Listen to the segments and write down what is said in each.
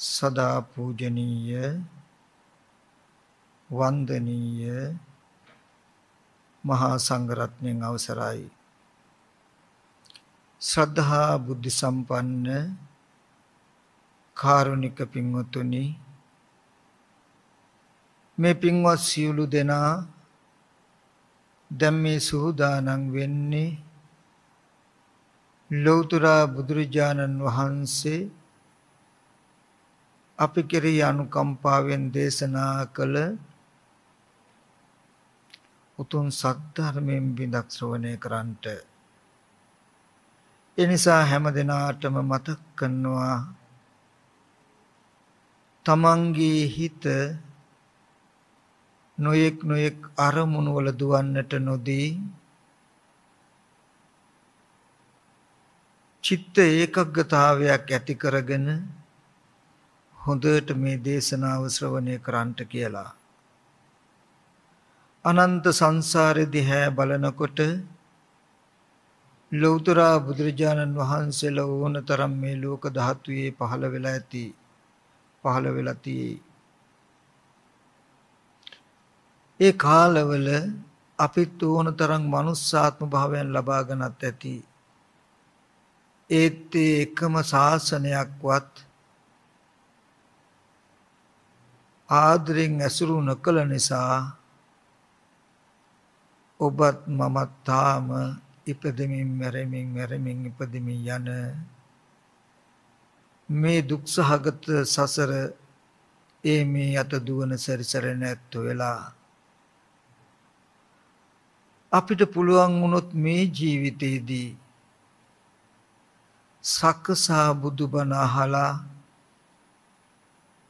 සදා පූජනීය වන්දනීය මහා සංඝරත්නයන් අවසරයි. ශ්‍රද්ධා බුද්ධ සම්පන්න කාරුණික පින්වතුනි මේ පින්වත් සියලු දෙනා දැන් මේ සූදානම් වෙන්නේ ලෞතර බුදුරජාණන් වහන්සේ අපි කෙරෙහි අනුකම්පාවෙන් දේශනා කළ උතුම් සද්ධර්මයෙන් බිඳක් ශ්‍රවණය කරන්නට. ඒ නිසා හැම දිනාටම මතක් කරනවා තමන්ගේ හිත නොයෙක් නොයෙක් අරමුණු වල දුවන්නට නොදී චිත්ත ඒකග්ගතාවයක් ඇති කරගෙන හොඳට මේ දේශනාව ශ්‍රවණය කරන්නට කියලා. අනන්ත සංසාරෙ දිහා බලනකොට ලෞතර බුදුරජාණන් වහන්සේලා ඕන තරම් මේ ලෝක ධාතුවේ පහළ වෙලා ඇති පහළ වෙලා තියෙයි. ඒ කාලවල අපිත් ඕන තරම් මනුස්සාත්ම භාවයන් ලබාගෙනත් ඇති. ඒත් එකම ශාසනයක්වත් ආදරෙන් ඇසුරු නොකළ නිසා ඔබත් මමත් තාම ඉපදෙමින් මැරෙමින් මැරෙමින් ඉපදෙමින් යන මේ දුක්සහගත සසර ඒ මේ අත දුවන සැරිසර නැත්තු වෙලා අපිට පුළුවන් වුණොත් මේ ජීවිතේදී සකසා බුදුබණ අහලා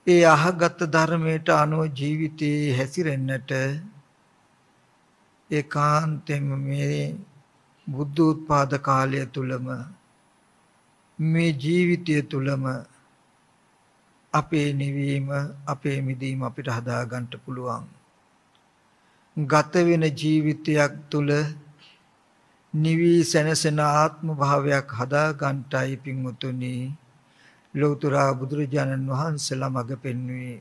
ඒ අහගත් ධර්මයට අනුව ජීවිතයේ හැසිරෙන්නට ඒකාන්තයෙන්ම මේ බුද්ධ උත්පාද කාලය තුලම මේ ජීවිතය තුලම අපේ නිවීම අපේ මිදීම අපිට හදා ගන්න පුළුවන්. ගත වෙන ජීවිතයක් තුල නිවි සැනසෙන ආත්ම භාවයක් හදා ගන්නටයි පින්වතුනි ලෞතර බුදුරජාණන් වහන්සේලා මඟ පෙන්වුවේ.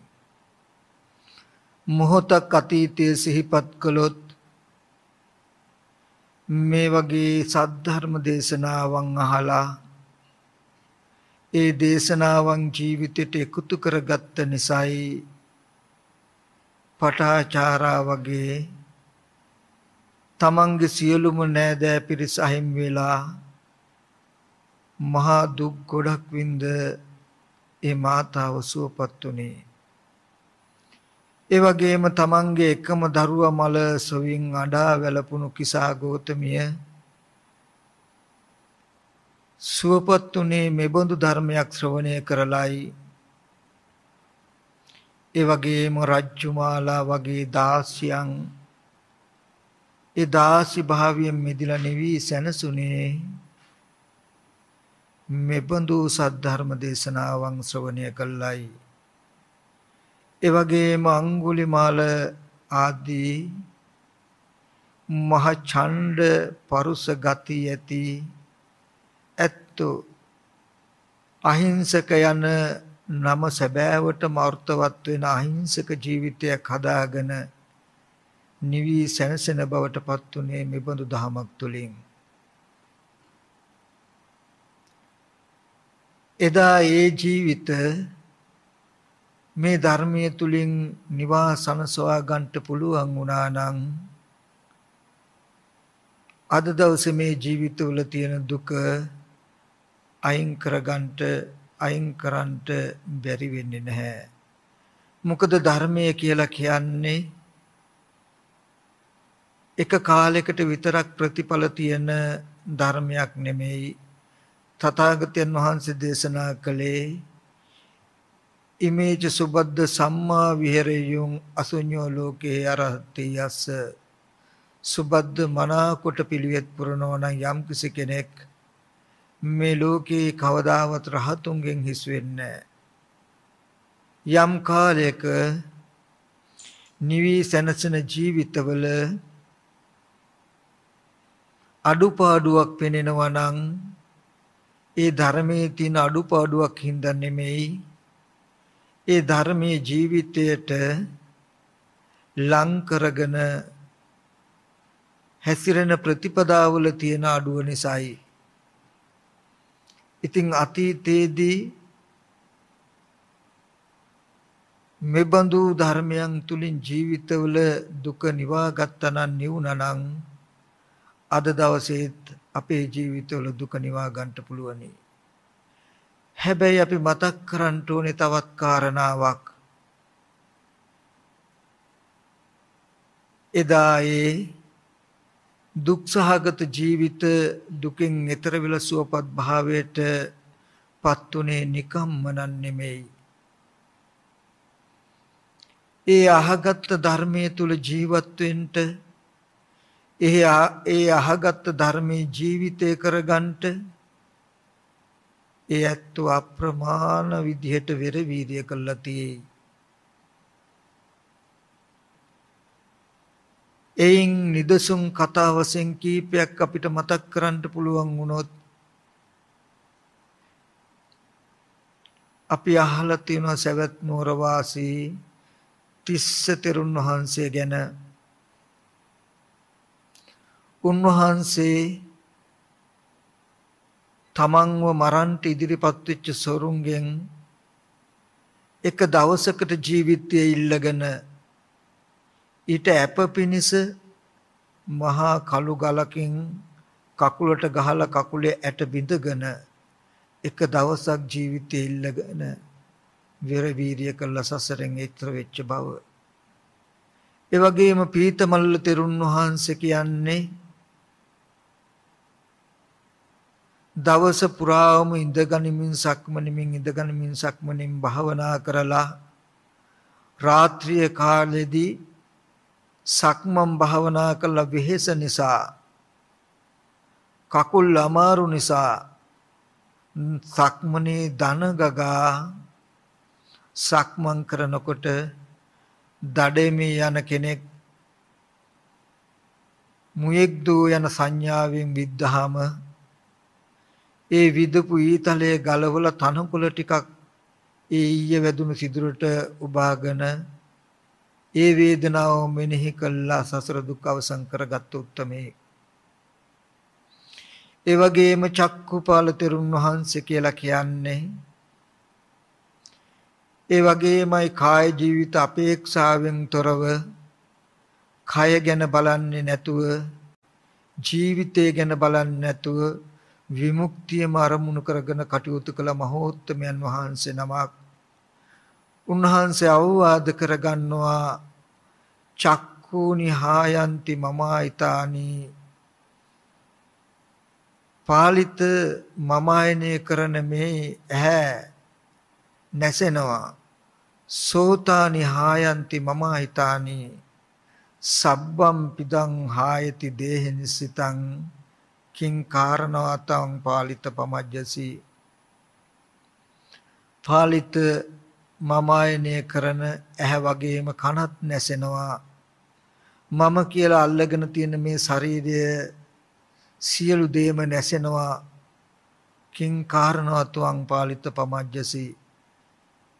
මොහොතක් අතීතයේ සිහිපත් කළොත් මේ වගේ සද්ධර්ම දේශනාවන් අහලා ඒ දේශනාවන් ජීවිතයට එකතු කරගත්ත නිසායි පටාචාරා වගේ තමන්ගේ සියලුම නෑදෑ පිරිස අහිම් වෙලා මහා දුක් ගොඩක් වින්ද ඒ මාතාව සුවපත් උනේ ඒ වගේම තමන්ගේ එකම දරුවා මල සොවින් අඩා වැළපුණු කිසා ගෝතමිය සුවපත් උනේ මෙබඳු ධර්මයක් ශ්‍රවණය කරලයි. ඒ වගේම රජ්ජුමාලා වගේ දාසියන් ඒ දාසි භාවයෙන් මිදිලා නිවි සැනසුනේ මෙබඳු සද්ධර්ම දේශනාවන් ශ්‍රවණය කළයි. ඒ වගේම අඟුලිමාල ආදී මහ ඡණ්ඩ පරුස ගති ඇති ඇත්තෝ අහිංසක යන නම සැබෑවටම අර්ථවත් වෙන අහිංසක ජීවිතයක් හදාගෙන නිවි සැනසෙන බවට පත් උනේ මෙබඳු දහමක් තුලින් එදා ඒ ජීවිත මේ ධර්මයේ තුලින් නිවාසන සොයා ගන්නට පුළුවන් වුණා නම් අද දවසේ මේ ජීවිතවල තියෙන දුක අයින් කරගන්නට අයින් කරන්නට බැරි වෙන්නේ නැහැ. මොකද ධර්මය කියලා කියන්නේ එක කාලයකට විතරක් ප්‍රතිඵල තියෙන ධර්මයක් නෙමෙයි. තථාගතයන් වහන්සේ දේශනා කළේ ඉමේජ සුබද්ද සම්මා විහෙරයුම් අසුඤ්ඤෝ ලෝකේ අරහති යස්ස. සුබද්ද මනාකොට පිළිවෙත් පුරනවා නම් යම් කිසි කෙනෙක් මේ ලෝකේ කවදාවත් රහතුන්ගෙන් හිස් වෙන්නේ යම් කාලයක නිවි සැනසෙන ජීවිතවල අඩුපාඩුවක් පෙනෙනවා නම් ඒ ධර්මයේ තියෙන අඩුපාඩුවක් හින්දා නෙමෙයි ඒ ධර්මයේ ජීවිතයට ලං කරගෙන හැසිරෙන ප්‍රතිපදාවල තියෙන අඩුව නිසායි. ඉතින් අතීතයේදී මෙබඳු ධර්මයන් තුලින් ජීවිතවල දුක නිවා ගත්තනම් නිවුණනම් අද දවසේත් අපේ ජීවිතවල දුක නිවා ගන්නට පුළුවනි. හැබැයි අපි මතක් කරන්න ඕනේ තවත් කාරණාවක්. එදා ඒ දුක්සහගත ජීවිත දුකෙන් එතර වෙලා සුවපත් භාවයට පත්ුනේ නිකම්ම නෙමෙයි. ඒ අහගත් ධර්මයේ තුල ජීවත් වෙන්න ඒ අහගත් ධර්මයේ ජීවිතය කරගන්නට ඒ ඇත්තු අප්‍රමාණ විදිහට වෙර වීර්ය කළා තියෙයි. එයින් නිදසුන් කතා වශයෙන් කීපයක් අපිට මතක් කරන්න පුළුවන් වුණොත් අපි අහලා තියෙනවා සවැත් නුවර වාසී තිස්ස තෙරුන් වහන්සේ ගැන උන්වහන්සේ තමන්ව මරන්ට ඉදිරිපත් වෙච්ච සොරුන්ගෙන් එක දවසකට ජීවිතය ඉල්ලගෙන ඊට ඇප පිනිස මහා කළු ගලකින් කකුලට ගහලා කකුලේ ඇට බිඳගෙන එක දවසක් ජීවිතය ඉල්ලගෙන විර වීරිය කළ සසරෙන් ඈතර වෙච්ච බව. ඒ වගේම පීතමල්ල තෙරුන් වහන්සේ කියන්නේ දවස පුරාම ඉඳගනිමින් සක්මනිමින් ඉඳගනිමින් සක්මනින් භාවනා කරලා රාත්‍රිය කාලෙදී සක්මන් භාවනා කළ වෙහෙස නිසා කකුල් අමාරු නිසා සක්මනේ දන ගගා සක්මන් කරනකොට දඩේමේ යන කෙනෙක් මුයෙක් දෝ යන සංඥාවෙන් විද්ධාම ඒ විදපු ඊතලයේ ගලවලා තනකොළ ටිකක් ඒ ඊයේ වැදුණු සිදුරට උබාගෙන ඒ වේදනාව මෙනෙහි කළා සසර දුක් අවසන් කරගත් උත්තමේ ඒ වගේම චක්කුපාල තෙරුන් වහන්සේ කියලා කියන්නේ ඒ වගේමයි කාය ජීවිත අපේක්ෂාවෙන් තොරව කය ගැන බලන්නේ නැතුව ජීවිතය ගැන බලන්නේ නැතුව විමුක්තියම අරමුණු කරගෙන කටයුතු කළ මහෝත්තමයන් වහන්සේ නමක්. උන්වහන්සේ අවවාද කරගන්නවා චක්කූනි හායන්ති මමායිතානි. පාලිත මමායනය කරන මේ ඇහැ නැසෙනවා. සෝතානි හායන්ති මමායිතානි. සබ්බම් පිදං හායති දේහනිසිතං කිං කාරණවතං පාලිත පමජ්ජසි. පාලිත මමායනය කරන ඇහැ වගේම කනත් නැසෙනවා. මම කියලා අල්ලගෙන තියෙන මේ ශරීරය සියලු දේම නැසෙනවා. කිං කාරණවතුං පාලිත පමජ්ජසි.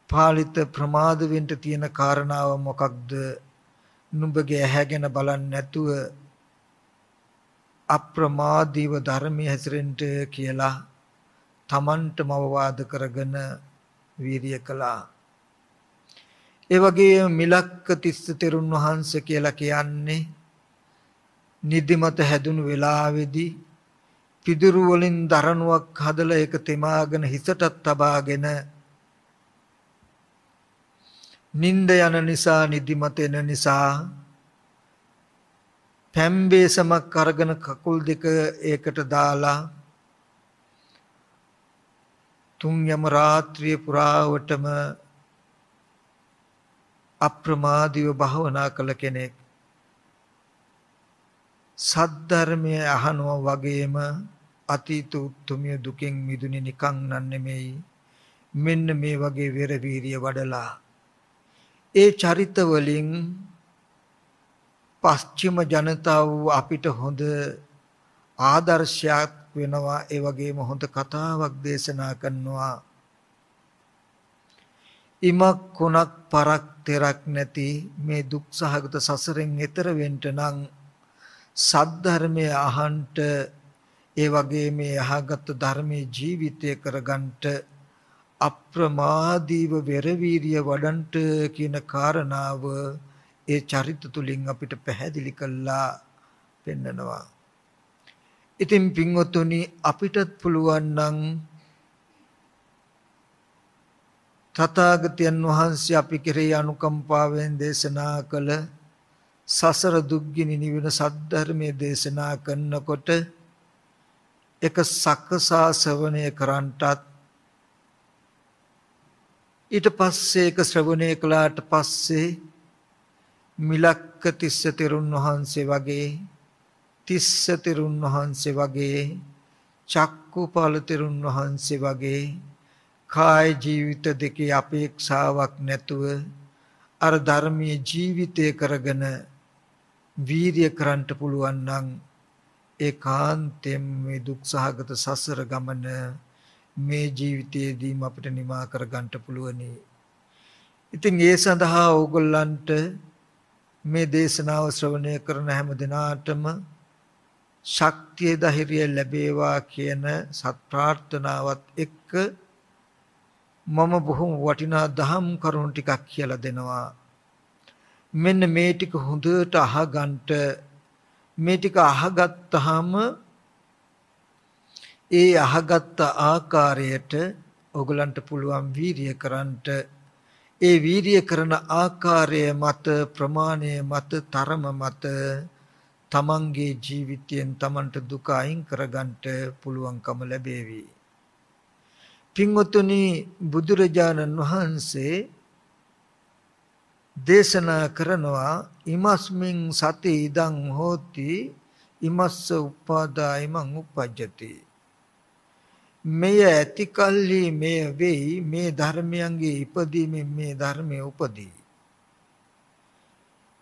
පාලිත ප්‍රමාද වෙන්න තියෙන කාරණාව මොකක්ද? නුඹගේ ඇහැගෙන බලන්නේ නැතුව අප්‍රමාදීව ධර්මයේ හැසිරෙන්න කියලා තමන්ටම අවවාද කරගෙන වීරිය කළා. ඒ වගේ මිලක්ක තිස්ස තෙරුන් වහන්සේ කියලා කියන්නේ නිදිමත හැදුණු වෙලාවේදී පිදුරු වලින් දරණුවක් හදලා ඒක තෙමාගෙන හිසටත් තබාගෙන නිින්ද යන නිසා නිදිමත එන නිසා පැම්බේසමක් අරගෙන කකුල් දෙක ඒකට දාලා තුන් යම රාත්‍රිය පුරාවටම අප්‍රමාදීව භාවනා කළ කෙනෙක් සද්ධර්මය අහනවා වගේම අතීත උත්තුමිය දුකෙන් මිදුනේ නිකන් නන් නෙමෙයි. මෙන්න මේ වගේ වෙර වීරිය වඩලා. ඒ චරිත වලින් පශ්චිම ජනතාව අපිට හොඳ ආදර්ශයක් වෙනවා. ඒ වගේම හොඳ කතාවක් දේශනා කරනවා. ඉමක් කොනක් පරක් තෙරක් නැති මේ දුක් සහගත සසරෙන් එතර වෙන්න නම් සද්ධර්මයේ අහන්ට ඒ වගේ මේ අහගත් ධර්මයේ ජීවිතය කරගන්නට අප්‍රමාදීව වෙරවීරිය වඩන්ට කියන කාරණාව ඒ චරිත තුලින් අපිට පැහැදිලි කළා පෙන්නනවා. ඉතින් පින්වතුනි අපිටත් පුළුවන් නම් තථාගතයන් වහන්සේ අපි කෙරෙහි අනුකම්පාවෙන් දේශනා කළ සසර දුක්ගිනි නිවන සද්ධර්මයේ දේශනා කරනකොට එක සක්කසා ශ්‍රවණය කරන්ටත් ඊට පස්සේ ඒක ශ්‍රවණය කළාට පස්සේ මිලක්ක තිස්ස තෙරුන් වහන්සේ වගේ තිස්ස තෙරුන් වහන්සේ වගේ චක්කුපාල තෙරුන් වහන්සේ වගේ කාය ජීවිත දෙකේ අපේක්ෂාවක් නැතුව අර ධර්මීය ජීවිතය කරගෙන වීරිය කරන්නට පුළුවන් නම් ඒකාන්තයෙන් මේ දුක් සහගත සසර ගමන මේ ජීවිතයේදීම අපිට නිමා කර ගන්නට පුළුවනි. ඉතින් ඒ සඳහා ඕගොල්ලන්ට මේ දේශනාව ශ්‍රවණය කරන හැම දිනාටම ශක්තිය ධෛර්යය ලැබේවා කියන සත් ප්‍රාර්ථනාවත් එක්ක මම බොහොම වටිනා දහම් කරුණු ටිකක් කියලා දෙනවා. මෙන්න මේ ටික හොඳට අහගන්ට මේ ටික අහගත්තාම ඒ අහගත්ත ආකාරයට ඔගලන්ට පුළුවන් වීරිය කරන්නට ඒ වීරිය කරන ආකාරය මත ප්‍රමාණය මත තරම මත තමන්ගේ ජීවිතයෙන් තමන්ට දුක අයින් කරගන්නට පුළුවන්කම ලැබේවි. පින්වතුනි බුදුරජාණන් වහන්සේ දේශනා කරනවා ඉමස්මින් සති ඉදං හෝති ඉමස්ස උපාදායමං උපජ්ජති මෙය ඇති කල්හි මෙය වෙයි මේ ධර්මයන්ගේ ඉපදීමෙන් මේ ධර්මය උපදී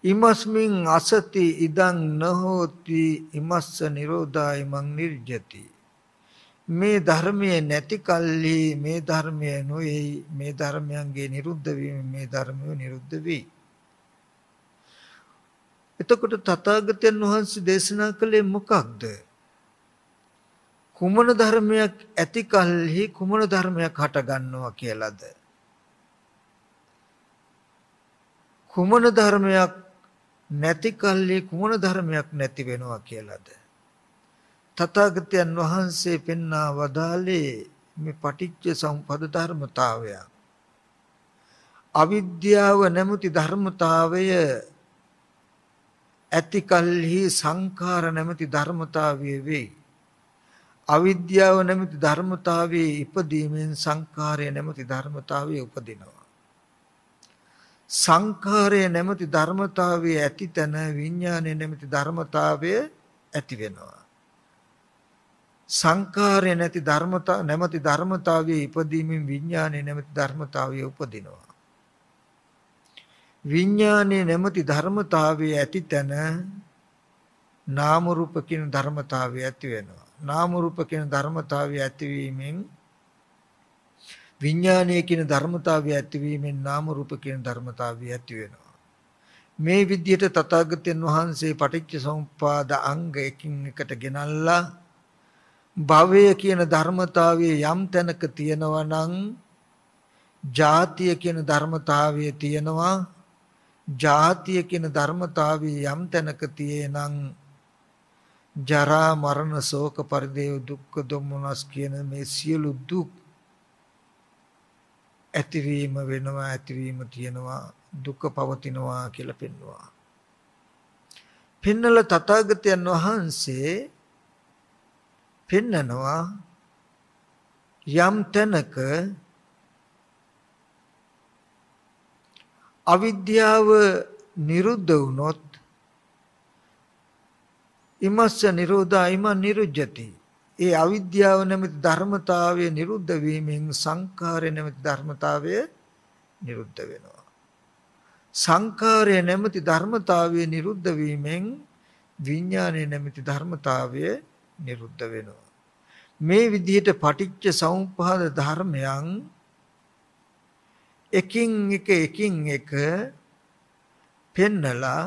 ඉමස්මින් අසති ඉදං නහෝති ඉමස්ස නිරෝධායමං නිර්ජති මේ ධර්මයේ නැති කල්හි මේ ධර්මය නොයයි මේ ධර්මයන්ගේ නිරුද්ධ වීම මේ ධර්මය නිරුද්ධ වෙයි. එතකොට තථාගතයන් වහන්සේ දේශනා කළේ මොකක්ද? කුමන ධර්මයක් ඇති කල්හි කුමන ධර්මයක් හට ගන්නවා කියලාද? කුමන ධර්මයක් නැති කල්හි කුමන ධර්මයක් නැති වෙනවා කියලාද? තථාගතයන් වහන්සේ පෙන්වා වදාළේ මේ පටිච්ච සමුපද ධර්මතාවය. අවිද්‍යාව නැමැති ධර්මතාවය ඇති කල්හි සංඛාර නැමැති ධර්මතාවය වෙයි. අවිද්‍යාව නැමැති ධර්මතාවයේ ඉපදීමෙන් සංඛාරය නැමැති ධර්මතාවය උපදිනවා. සංඛාරය නැමැති ධර්මතාවයේ ඇති තැන විඥානය නැමැති ධර්මතාවය ඇති වෙනවා. සංකාරය නැති ධර්මතා නැමැති ධර්මතාවයේ ඉපදීමෙන් විඥානයේ නැමැති ධර්මතාවයේ උපදිනවා. විඥානයේ නැමැති ධර්මතාවයේ ඇති තැන නාම රූප කියන ධර්මතාවය ඇති වෙනවා. නාම රූප කියන ධර්මතාවය ඇතිවීමෙන් විඥානයේ කියන ධර්මතාවය ඇතිවීමෙන් නාම රූප කියන ධර්මතාවය ඇති වෙනවා. මේ විදිහට තථාගතයන් වහන්සේ පටිච්ච සමුප්පාද අංග එකින් එකට ගෙනල්ලා භවය කියන ධර්මතාවයේ යම් තැනක තියෙනවා නම් ජාතිය කියන ධර්මතාවයේ තියෙනවා ජාතිය කියන ධර්මතාවයේ යම් තැනක තියෙනං ජරා මරණ ශෝක පරිදේව දුක්ඛ දොම්නස් කියන මේ සියලු දුක් ඇතිවීම වෙනවා ඇතිවීම තියෙනවා දුක පවතිනවා කියලා පෙන්වුවා. පෙන්නල තථාගතයන් වහන්සේ පෙන්නනවා යම් තැනක අවිද්‍යාව නිරුද්ධ වුණොත් ඉමස්ස නිරෝධා ඉම නිරුජ්ජති ඒ අවිද්‍යාව නැමැති ධර්මතාවය නිරුද්ධ වීමෙන් සංඛාරය නැමැති ධර්මතාවය නිරුද්ධ වෙනවා සංඛාරය නැමැති ධර්මතාවය නිරුද්ධ වීමෙන් විඥානය නැමැති ධර්මතාවය නිරුද්ධ වෙනවා. මේ විදිහට පටිච්ච සමුප්පාද ධර්මයන් එකින් එක එකින් එක පෙන්නලා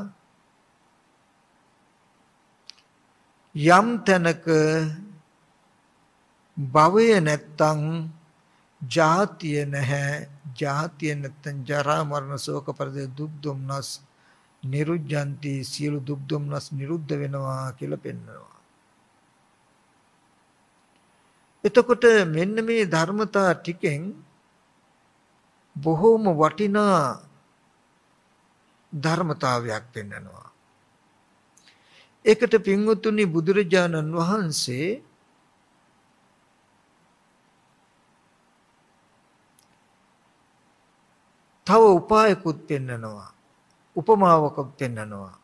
යම් තැනක භවය නැත්තම් ජාතිය නැහැ ජාතිය නැත්තම් ජරා මරණ ශෝක පරිදේ දුක් දුම්නස් නිරුද්ධಂತಿ සියලු දුක් දුම්නස් නිරුද්ධ වෙනවා කියලා පෙන්වනවා එතකොට මෙන්න මේ ධර්මතා ටිකෙන් බොහෝම වටිනා ධර්මතාවයක් පෙන්වනවා. ඒකට පින්වතුනි බුදුරජාණන් වහන්සේ තව උපායකුත් පෙන්නනවා. උපමාවකුත් පෙන්නනවා.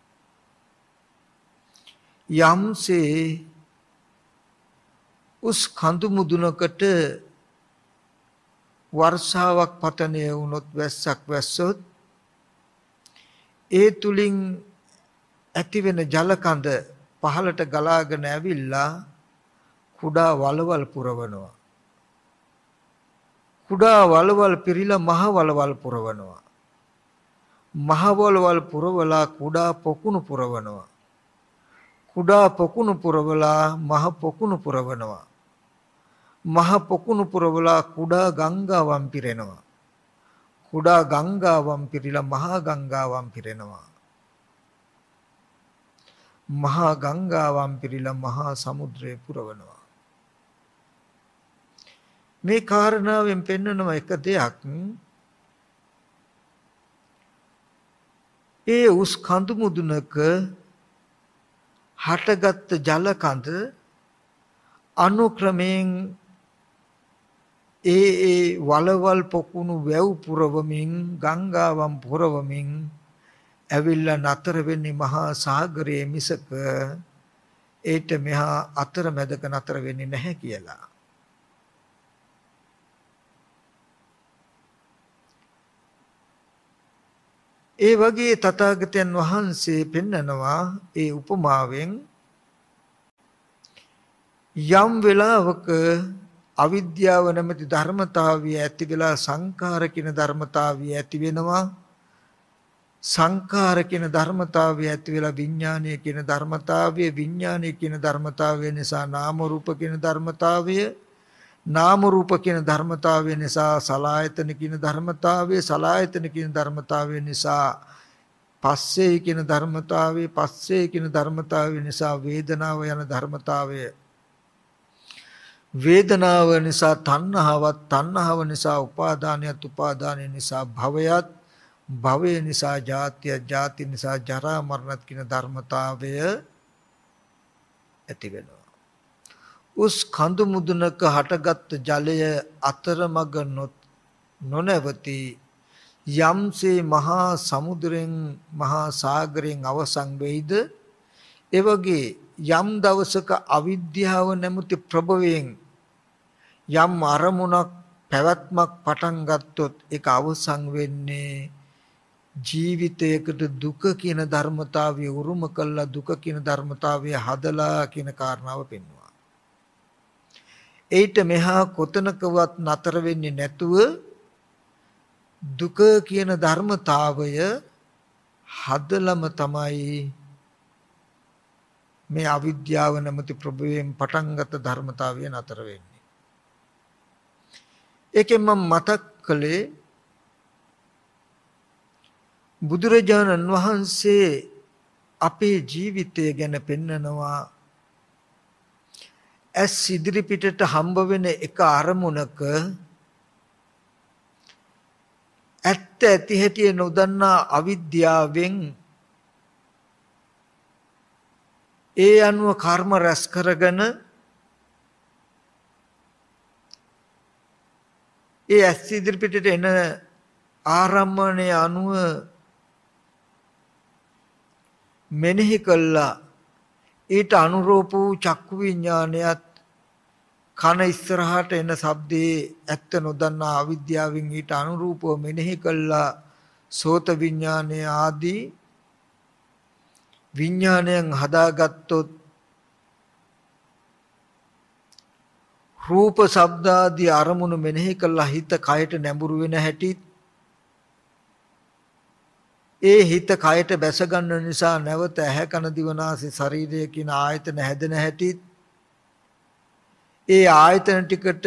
යම්සේ උස් කඳු මුදුනකට වර්ෂාවක් පතනය වුණොත් වැස්සක් වැස්සොත් ඒ තුලින් ඇතිවෙන ජල කඳ පහළට ගලාගෙන ඇවිල්ලා කුඩා වලවල් පුරවනවා කුඩා වලවල් පිරීලා මහ වලවල් පුරවනවා මහ වලවල් පුරවලා කුඩා පොකුණු පුරවනවා කුඩා පොකුණු පුරවලා මහ පොකුණු පුරවනවා මහ පොකුණු පුරවලා කුඩා ගංගාවන් පිරෙනවා. කුඩා ගංගාවන් පිරීලා මහා ගංගාවන් පිරෙනවා. මහා ගංගාවන් පිරීලා මහා සමුද්‍රය පුරවනවා. මේ කාරණාවෙන් පෙන්වන එක දෙයක් ඒ උස් කඳු මුදුනක හටගත් ජල කඳ අනුක්‍රමයෙන් ඒ ඒ වලවල් පොකුණු වැව් පුරවමින් ගංගාවන් පුරවමින් ඇවිල්ලා නතර වෙන්නේ මහා සාගරයේ මිසක ඒට මෙහා අතර මැදක නතර වෙන්නේ නැහැ කියලා. ඒ වගේ තථාගතයන් වහන්සේ පෙන්නනවා ඒ උපමාවෙන් යම් වෙලාවක අවිද්‍යාව නැමැති ධර්මතාවය ඇති වෙලා සංඛාර කියන ධර්මතාවය ඇති වෙනවා සංඛාර කියන ධර්මතාවය ඇති වෙලා විඥානය කියන ධර්මතාවය විඥානය කියන ධර්මතාවය නිසා නාම රූප කියන ධර්මතාවය නාම රූප කියන ධර්මතාවය නිසා සලායතන කියන ධර්මතාවය සලායතන කියන ධර්මතාවය නිසා පස්සේ කියන ධර්මතාවය පස්සේ කියන ධර්මතාවය නිසා වේදනාව යන ධර්මතාවය. වේදනාව නිසා තණ්හාවත් තණ්හාව නිසා උපාදානයත් උපාදානය නිසා භවයත් භවය නිසා ජාතිය ජාති නිසා ජරා මරණත් කියන ධර්මතාවය ඇති වෙනවා. උස් කඳු මුදුනක හටගත් ජලය අතරමඟ නොනැවති යම්සේ මහා සමුද්‍රයෙන් මහා සාගරයෙන් අවසන් වෙයිද එවගේ යම් දවසක අවිද්‍යාව නැමැති ප්‍රභවයෙන් යම් අරමුණක් පැවැත්මක් පටන් ගත්තොත් ඒක අවසන් වෙන්නේ ජීවිතයකට දුක කියන ධර්මතාවය උරුම කළා දුක කියන ධර්මතාවය හදලා කියන කාරණාව පෙන්වනවා. ඒිට මෙහා කොතනකවත් නතර වෙන්නේ නැතුව දුක කියන ධර්මතාවය හදලම තමයි මේ අවිද්‍යාව නැමැති ප්‍රභවයෙන් පටන්ගත් ධර්මතාවය නතර වෙන්නේ. ඒකෙන් මම මතක් කළේ බුදුරජාණන් වහන්සේ අපේ ජීවිතය ගැන පෙන්නනවා. ඇස් ඉදිරි පිටට හම්බ වෙන එක අරමුණක ඇත්ත ඇති හැටි නොදන්නා අවිද්‍යාවෙන් ඒ අනුව කර්ම රැස් කරගෙන ඒ ඇස් ඉදිරිපිටට එන ආරම්මණය අනුව මෙනෙහි කළා. ඊට අනුරූප වූ චක්කු විඥානයත් කන ඉස්සරහට එන ශබ්දේ ඇත්ත නොදන්නා අවිද්‍යාවෙන් ඊට අනුරූපව මෙනෙහි කළා. සෝත විඥානය ආදී විඥානයන් හදාගත්තොත් රූප ශබ්දාදී අරමුණු මෙනෙහි කළා. හිත කයට නැඹුරු වෙන හැටි ඒ හිත කයට බැස ගන්න නිසා නැවත ඇහැ කන දිවනාසය ශරීරය කියන ආයතන හැදෙන හැටි. ඒ ආයතන ටිකට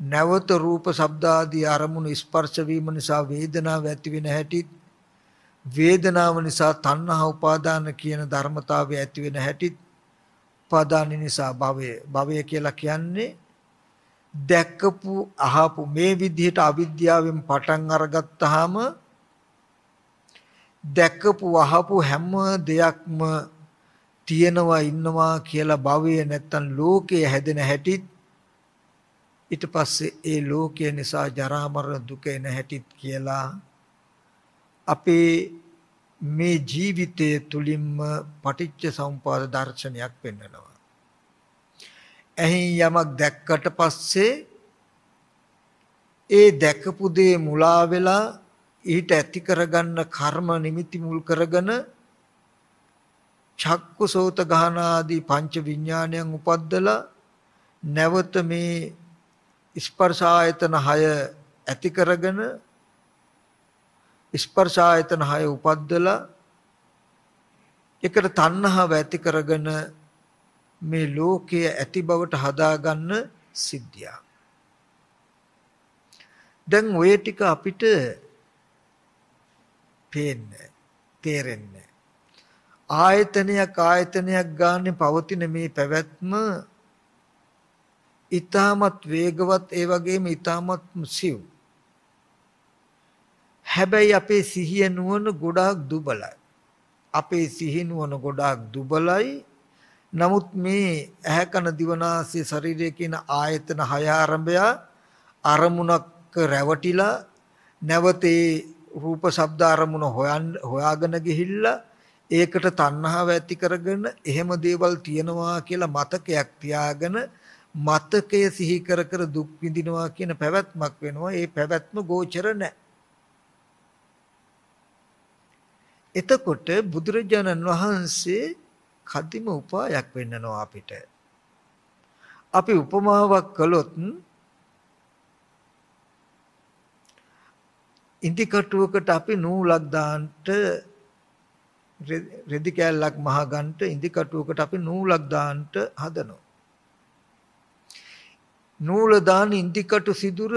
නැවත රූප ශබ්ද ආදී අරමුණු ස්පර්ශ වීම නිසා වේදනාව ඇති වෙන හැටි. වේදනාව නිසා තණ්හා උපාදාන කියන ධර්මතාවය ඇති වෙන හැටි. උපාදාන නිසා භවය භවය කියලා කියන්නේ දැක්කපු අහපු මේ විදිහට අවිද්‍යාවෙන් පටන් අරගත්තාම දැක්කපු අහපු හැම දෙයක්ම තියෙනවා ඉන්නවා කියලා භවය නැත්තම් ලෝකයේ හැදෙන හැටිත් ඊට පස්සේ ඒ ලෝකය නිසා ජරා මරණ දුක එන හැටිත් කියලා අපේ මේ ජීවිතයේ තුලින්ම පටිච්ච සමුපාද දර්ශනයක් පෙන්වනවා. එහින් යමක් දැක්කට පස්සේ ඒ දැකපු දේ මුලා වෙලා ඊට ඇති කරගන්න කර්ම නිමිති මුල් කරගෙන චක්කු සෝත ගහන ආදී පංච විඥානයන් උපද්දලා නැවත මේ ස්පර්ශ ආයතන 6 ඇති කරගෙන ස්පර්ශ ආයතන 6 උපද්දලා එකට තණ්හාව ඇති කරගෙන මේ ලෝකයේ ඇති බවට හදාගන්න සිද්ධිය. දැන් ඔය ටික අපිට පේන්නේ තේරෙන්නේ ආයතනයක් ආයතනයක් ගානේ පවතින මේ පැවැත්ම ඊටමත් වේගවත් ඒ වගේම ඊටමත් සිව්. හැබැයි අපේ සිහිය නුවණ ගොඩාක් දුබලයි. අපේ සිහිය නුවණ ගොඩාක් දුබලයි. නමුත් මේ ඇහැ කන දිවනාසය ශරීරය කියන ආයතන හය ආරම්භය අරමුණක් රැවටිලා නැවතේ රූප ශබ්ද අරමුණ හොයන් හොයාගෙන ගිහිල්ලා ඒකට තණ්හාව ඇති කරගෙන එහෙම දේවල් තියනවා කියලා මතකයක් තියාගෙන මතකය සිහි කර කර දුක් විඳිනවා කියන පැවැත්මක් වෙනවා. ඒ පැවැත්ම ගෝචර නැහැ එතකොට බුදුරජාණන් වහන්සේ කදිම උපායක් වෙන්නනවා අපිට. අපි උපමාවක් කළොත් ඉන්දි කටුවකට අපි නූලක් දාන්නට රෙදි කෑල්ලක් මහගන්ට ඉන්දි කටුවකට අපි නූලක් දාන්නට හදනවා. නූල දාන ඉන්දි කටු සිදුර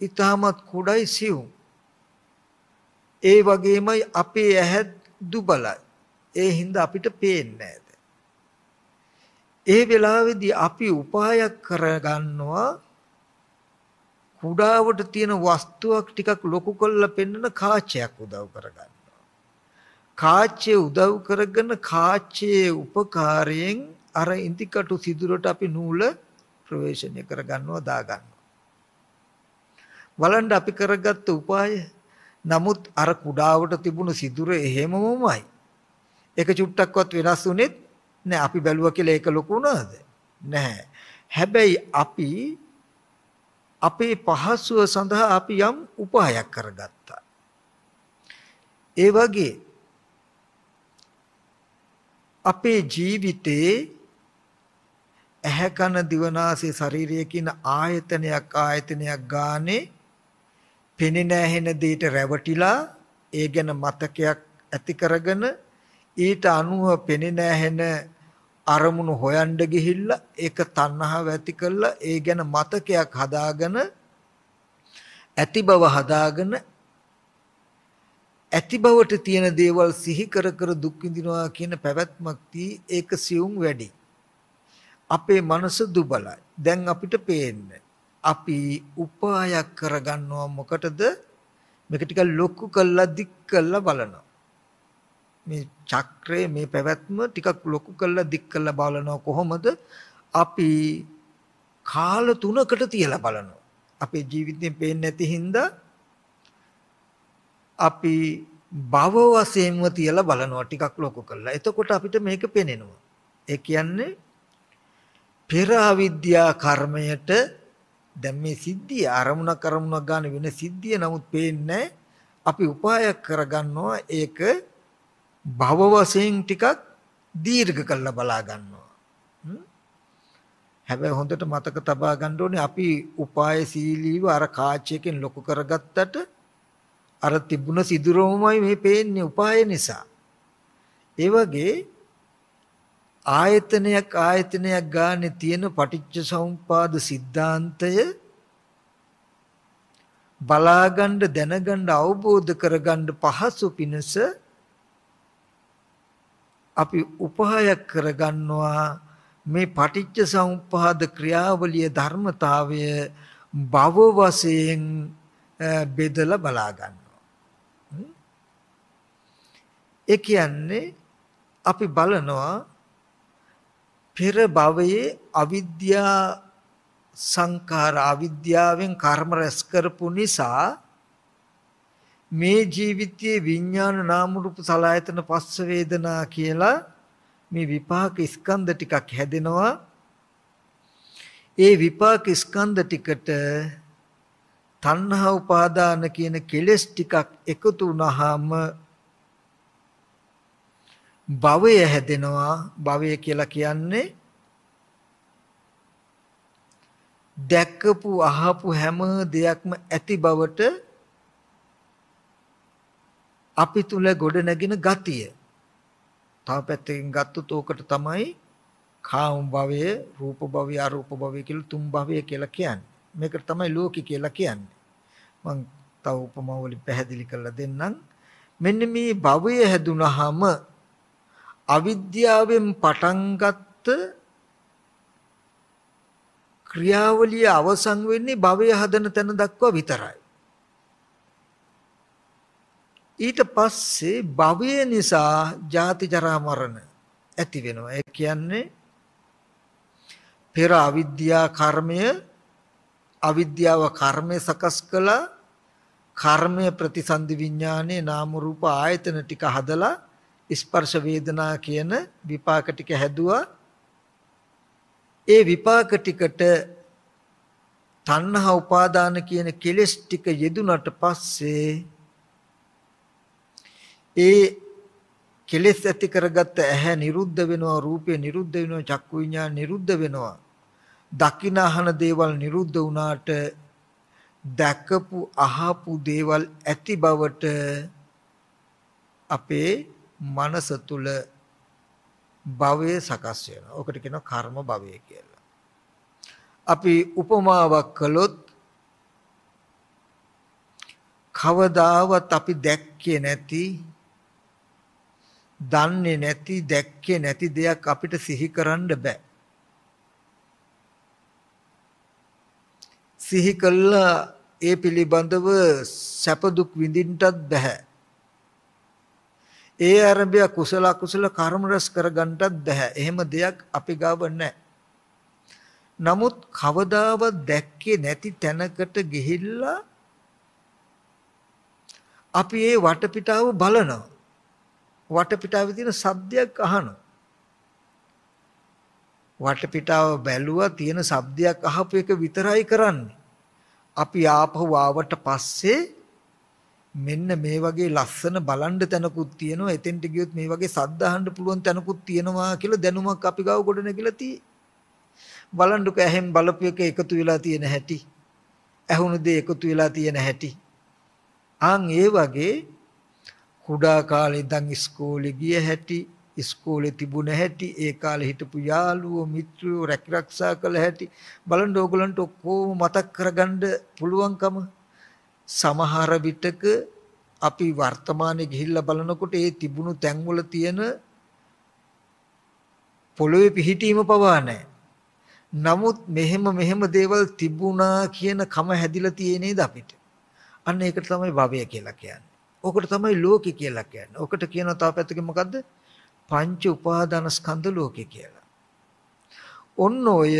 ඊටමත් කුඩයි සිවුම්. ඒ වගේමයි අපේ ඇහත් දුබලයි. ඒ හින්දා අපිට පේන්නේ ඒ වෙලාවේදී අපි උපායක් කරගන්නවා කුඩාවට තියෙන වස්තුවක් ටිකක් ලොකු කරලා පෙන්වන කාචයක් උදව් කරගන්නවා. කාචය උදව් කරගෙන කාචයේ උපකාරයෙන් අර ඉන්දිකටු සිදුරට අපි නූල ප්‍රවේශණය කරගන්නවා දාගන්නවා. බලන්න අපි කරගත්ත උපාය නමුත් අර කුඩාවට තිබුණු සිදුර එහෙමමමයි. ඒක චුට්ටක්වත් වෙනස් වුනේත් නෑ අපි බැලුවා කියලා ඒක ලොකු වුණාද? නැහැ. හැබැයි අපි අපේ පහසුව සඳහා අපි යම් උපායක් කරගත්තා. ඒ වගේ අපේ ජීවිතේ ඇහැ කන දිවනාසය ශරීරය කියන ආයතනයක් ආයතනයක් ගානේ පෙනෙන ඇහෙන දෙයට රැවටිලා ඒ ගැන මතකයක් ඇති කරගෙන ඊට අනුව පෙනෙන ඇහෙන අරමුණු හොයන්න ගිහිල්ලා ඒක තණ්හාව ඇති කරලා ඒ ගැන මතකයක් හදාගෙන ඇති බව හදාගෙන ඇති බවට තියෙන දේවල් සිහි කර කර දුක් විඳිනවා කියන පැවැත්මක් තී ඒක සියුම් වැඩි. අපේ මනස දුබලයි. දැන් අපිට පේන්නේ අපි උපායක් කරගන්නවා මොකටද? මේක ටික ලොකු කළා දික් කළා බලනවා. මේ චක්‍රය මේ පැවැත්ම ටිකක් ලොකු කරලා දික් කරලා බලනවා කොහොමද? අපි කාල තුනකට තියලා බලනවා. අපේ ජීවිතයෙන් පේන්නේ නැති හින්දා අපි භව වශයෙන්ම තියලා බලනවා ටිකක් ලොකු කරලා. එතකොට අපිට මේක පේනෙනවා. ඒ කියන්නේ පෙර අවිද්‍යා කර්මයට දැන් මේ සිද්ධිය අරමුණක් අරමුණක් ගන්න වෙන සිද්ධිය නමුත් පේන්නේ අපි උපායක් කරගන්නවා. ඒක භව වශයෙන් ටිකක් දීර්ඝ කරලා බලා ගන්නවා. හැබැයි හොඳට මතක තබා ගන්න ඕනේ අපි උපායශීලීව අර කාචයකින් ලොකු කරගත්තට අර තිබුණ සිදුරොමමයි මේ පේන්නේ උපාය නිසා. ඒ වගේ ආයතනයක් ආයතනයක් ගානේ තියෙන පටිච්ච සමුපාද සිද්ධාන්තය බලාගන්න දැනගන්න අවබෝධ කරගන්න පහසු පිණිස අපි උපහායක් කරගන්නවා මේ පටිච්ච සමුප්පාද ක්‍රියාවලිය ධර්මතාවය භව වශයෙන් බෙදලා බලා ගන්නවා. ඒ කියන්නේ අපි බලනවා පෙර භවයේ අවිද්‍යා සංඛාර අවිද්‍යාවෙන් කර්ම රැස් කරපු නිසා මේ ජීවිතයේ විඥාන නාම රූප සලආයතන පස්ස වේදනා කියලා මේ විපාක ස්කන්ධ ටිකක් හැදෙනවා. ඒ විපාක ස්කන්ධ ටිකට තණ්හා උපාදාන කියන කෙලෙස් ටිකක් එකතු වුනහම භවය හැදෙනවා. භවය කියලා කියන්නේ දැක්කපු අහපු හැම දෙයක්ම ඇති බවට අපි තුල ගොඩ නැගෙන ගතිය. තව පැත්තකින් ගත්තොත් ඕකට තමයි කාම භවය, රූප භවය, අරූප භවය කියලා තුන් භවය කියලා කියන්නේ. මේකට තමයි ලෝකي කියලා කියන්නේ. මම තව උපමා වලින් පැහැදිලි කරලා දෙන්නම්. මෙන්න මේ භවය හැදුනහම අවිද්‍යාවෙන් පටන් ගත්ත ක්‍රියාවලිය අවසන් වෙන්නේ භවය හදන තැන දක්වා විතරයි. ඊට පස්සේ භවය නිසා ජාති ජරා මරණ ඇති වෙනවා. ඒ කියන්නේ පෙර අවිද්‍යා කර්මය අවිද්‍යාව කර්මය සකස් කළා කර්මය ප්‍රතිසන්දි විඥානේ නාම රූප ආයතන ටික හදලා ස්පර්ශ වේදනා කියන විපාක ටික හැදුවා ඒ විපාක ටිකට තණ්හා උපාදාන කියන කෙලෙස් ටික යෙදුනට පස්සේ ඒ කෙලෙස් ඇති කරගත්ත ඇහැ නිරුද්ධ වෙනවා රූපය නිරුද්ධ වෙනවා චක්කු විඤ්ඤාණ නිරුද්ධ වෙනවා දකින්නහන දේවල් නිරුද්ධ වුණාට දැකපු අහපු දේවල් ඇති බවට අපේ මනස තුල භවය සකස් වෙනවා. ඔකට කියනවා කර්ම භවය කියලා. අපි උපමාවක් කළොත් කවදාවත් අපි දැක්කේ නැති දන්නේ නැති දැක්කේ නැති දෙයක් අපිට සිහි කරන්න බෑ. සිහි කළා ඒ පිළිබඳව සැප දුක් විඳින්නටත් බෑ. ඒ ආරම්භය කුසල කුසල කර්ම රැස් කරගන්නටත් බෑ. එහෙම දෙයක් අපි ගාව නැහැ. නමුත් කවදාවත් දැක්කේ නැති තැනකට ගිහිල්ලා අපි ඒ වටපිටාව බලනවා. වටපිටාවේ තියෙන සද්දයක් අහනවා. වටපිටාව බැලුවා තියෙන සද්දයක් අහපු එක විතරයි කරන්නේ. අපි ආපහු ආවට පස්සේ මෙන්න මේ වගේ ලස්සන බලන්න තැනකුත් තියෙනවා. එතෙන්ට ගියොත් මේ වගේ සද්ද අහන්න පුළුවන් තැනකුත් තියෙනවා කියලා දැනුමක් අපි ගාව ගොඩ නැගිලා තියෙයි. බලන්නක ඇහෙන් බලපු එක එකතු වෙලා තියෙන හැටි. ඇහුණු දේ එකතු වෙලා තියෙන හැටි. ආන් ඒ වගේ කුඩා කාලේ ඉඳන් ඉස්කෝලේ ගිය හැටි, ඉස්කෝලේ තිබුණ හැටි, ඒ කාලේ හිටපු යාළුවෝ, මිත්‍රයෝ රැකිරක්ෂා කළ හැටි බලන්න ඕගලන්ට ඔක්කොම මතක් කරගන්න පුළුවන්කම සමහර විටක අපි වර්තමානයේ ගිහිල්ලා බලනකොට ඒ තිබුණු තැන්වල තියෙන පොළොවේ පිහිටීම පවා නැහැ. නමුත් මෙහෙම මෙහෙම දේවල් තිබුණා කියන කම හැදිලා තියෙ නේද අපිට. අන්න ඒකට තමයි භවය කියලා කියන්නේ. ඕකට තමයි ලෝකේ කියලා කියන්නේ. ඕකට කියනවා තව පැත්තකින් මොකද්ද? පංච උපාදාන ස්කන්ධ ලෝකේ කියලා. ඔන්න ඔය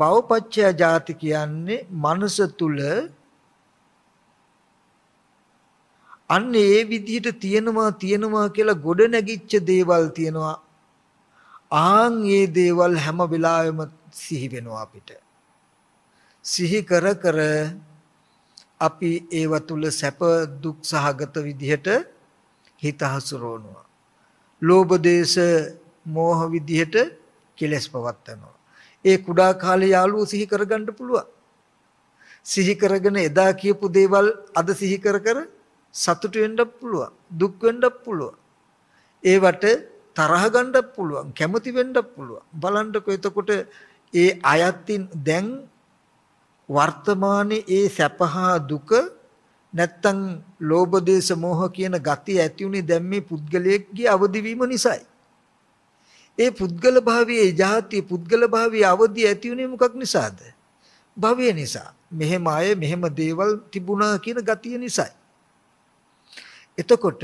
භවපච්චය ජාති කියන්නේ මනස තුල අන්න ඒ විදිහට තියෙනවා තියෙනවා කියලා ගොඩ නැගිච්ච දේවල් තියෙනවා. ආන් ඒ දේවල් හැම වෙලාවෙම සිහි වෙනවා අපිට. සිහි කර කර අපි ඒව තුල සැප දුක් සහගත විදිහට හිත හසුරවනවා. ලෝභ දේශ මෝහ විදිහට කෙලස් පවත්නවා. ඒ කුඩා කාලේ යාළුවෝ සිහි කරගන්න පුළුවන්. සිහි කරගෙන එදා කියපු දේවල් අද සිහි කර කර සතුට වෙන්නත් පුළුවන්. දුක් වෙන්නත් පුළුවන්. ඒවට තරහ ගන්නත් පුළුවන්. කැමති වෙන්නත් පුළුවන්. බලන්නකො එතකොට ඒ අයත්ින් දැන් වර්තමානයේ ඒ සැපහා දුක නැත්තම් ලෝභ දේශ මොහ කියන ගති ඇති උනේ දැන් මේ පුද්ගලයෙක්ගේ අවදි වීම නිසායි. ඒ පුද්ගල භාවයේ ජාති පුද්ගල භාවයේ අවදි ඇති උනේ මොකක් නිසාද? භවය නිසා. මෙහෙම අය මෙහෙම දේවල් තිබුණා කියන ගතිය නිසායි. එතකොට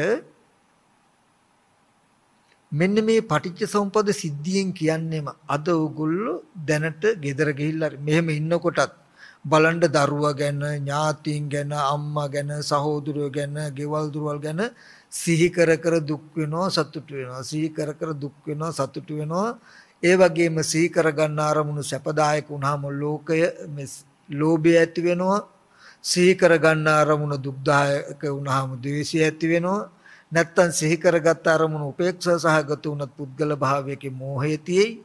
මෙන්න මේ පටිච්ච සමුපද සිද්ධියෙන් කියන්නේම අද ඕගොල්ලෝ දැනට ගෙදර ගිහිල්ලා මෙහෙම ඉන්නකොටත් බලන්න දරුවා ගැන ඥාතීන් ගැන අම්මා ගැන සහෝදරයෝ ගැන ගෙවල් දොරවල් ගැන සිහි කර කර දුක් වෙනවා සතුටු වෙනවා. සිහි කර කර දුක් වෙනවා සතුටු වෙනවා. ඒ වගේම සිහි කර ගන්න ආරමුණු සැපදායක වුණාම ලෝකය ලෝභය ඇති වෙනවා. සිහි කර ගන්න ආරමුණු දුක්දායක වුණාම ද්වේෂය ඇති වෙනවා. නැත්තම් සිහි කරගත් අරමුණු උපේක්ෂා සහගත වුණත් පුද්ගල භාවයක මෝහය තියෙයි.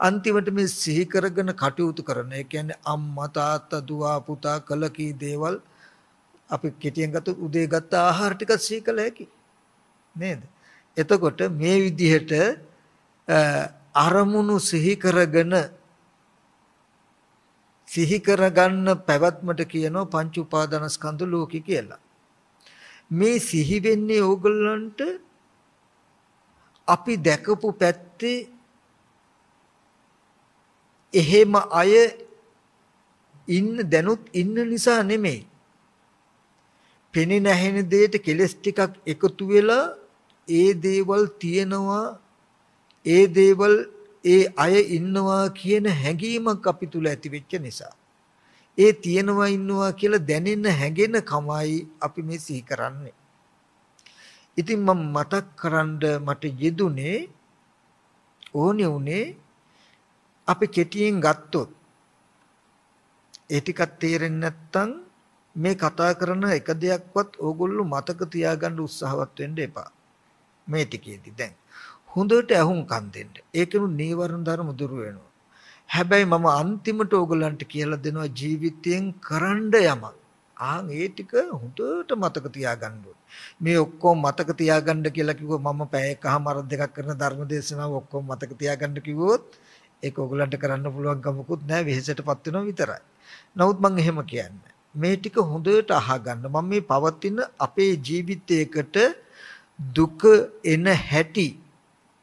අන්තිමට මේ සිහි කරගෙන කටයුතු කරන ඒ කියන්නේ අම්මා තාත්තා දුව පුතා කල කී දේවල් අපි කෙටියෙන් ගත්ත උදේ ගත්ත ආහාර ටික සිහි කළ හැකි. නේද? එතකොට මේ විදිහට අරමුණු සිහි කරගෙන සිහි කරගන්න පැවැත්මට කියනවා පංච උපාදානස්කන්ධ ලෝකي කියලා. මේ සිහි වෙන්නේ ඕගොල්ලන්ට අපි දැකපු පැත්තේ එහෙම අය ඉන්න දැනුත් ඉන්න නිසා නෙමෙයි. පෙනේ නැහෙන දෙයට කෙලස් ටිකක් එකතු වෙලා ඒ දේවල් තියෙනවා ඒ දේවල් ඒ අය ඉන්නවා කියන හැඟීමක් අපි තුල ඇති වෙච්ච නිසා. ඒ තියෙනවා ඉන්නවා කියලා දැනෙන්න හැඟෙන කමයි අපි මේ සිහි කරන්නේ. ඉතින් මම මතක් කරන්න මට යෙදුනේ ඕනේ උනේ අපි කෙටියෙන් ගත්තොත් ඒ ටිකක් තේරෙන්නේ නැත්නම් මේ කතා කරන එක දෙයක්වත් ඕගොල්ලෝ මතක තියාගන්න උත්සාහවත් වෙන්න එපා. මේ ටිකේදී දැන් හොඳට අහුම්කම් දෙන්න. ඒකනු නීවරණ ධර්ම දුරු වෙනවා. හැබැයි මම අන්තිමට ඕගලන්ට කියලා දෙනවා ජීවිතයෙන් කරන්න යමක්. ආන් ඒ ටික හොඳට මතක තියාගන්න මේ ඔක්කොම මතක තියාගන්න කියලා කිව්වොත් මම පැය එකමාර දෙකක් කරන ධර්ම දේශනාව ඔක්කොම මතක තියාගන්න කිව්වොත් ඒක ඕගලන්ට කරන්න පුළුවන් කමකුත් නැහැ වෙහෙසටපත් වෙනවා විතරයි. නමුත් මම එහෙම කියන්නේ මේ ටික හොඳට අහගන්න. මම මේ පවතින අපේ ජීවිතයකට දුක එන හැටි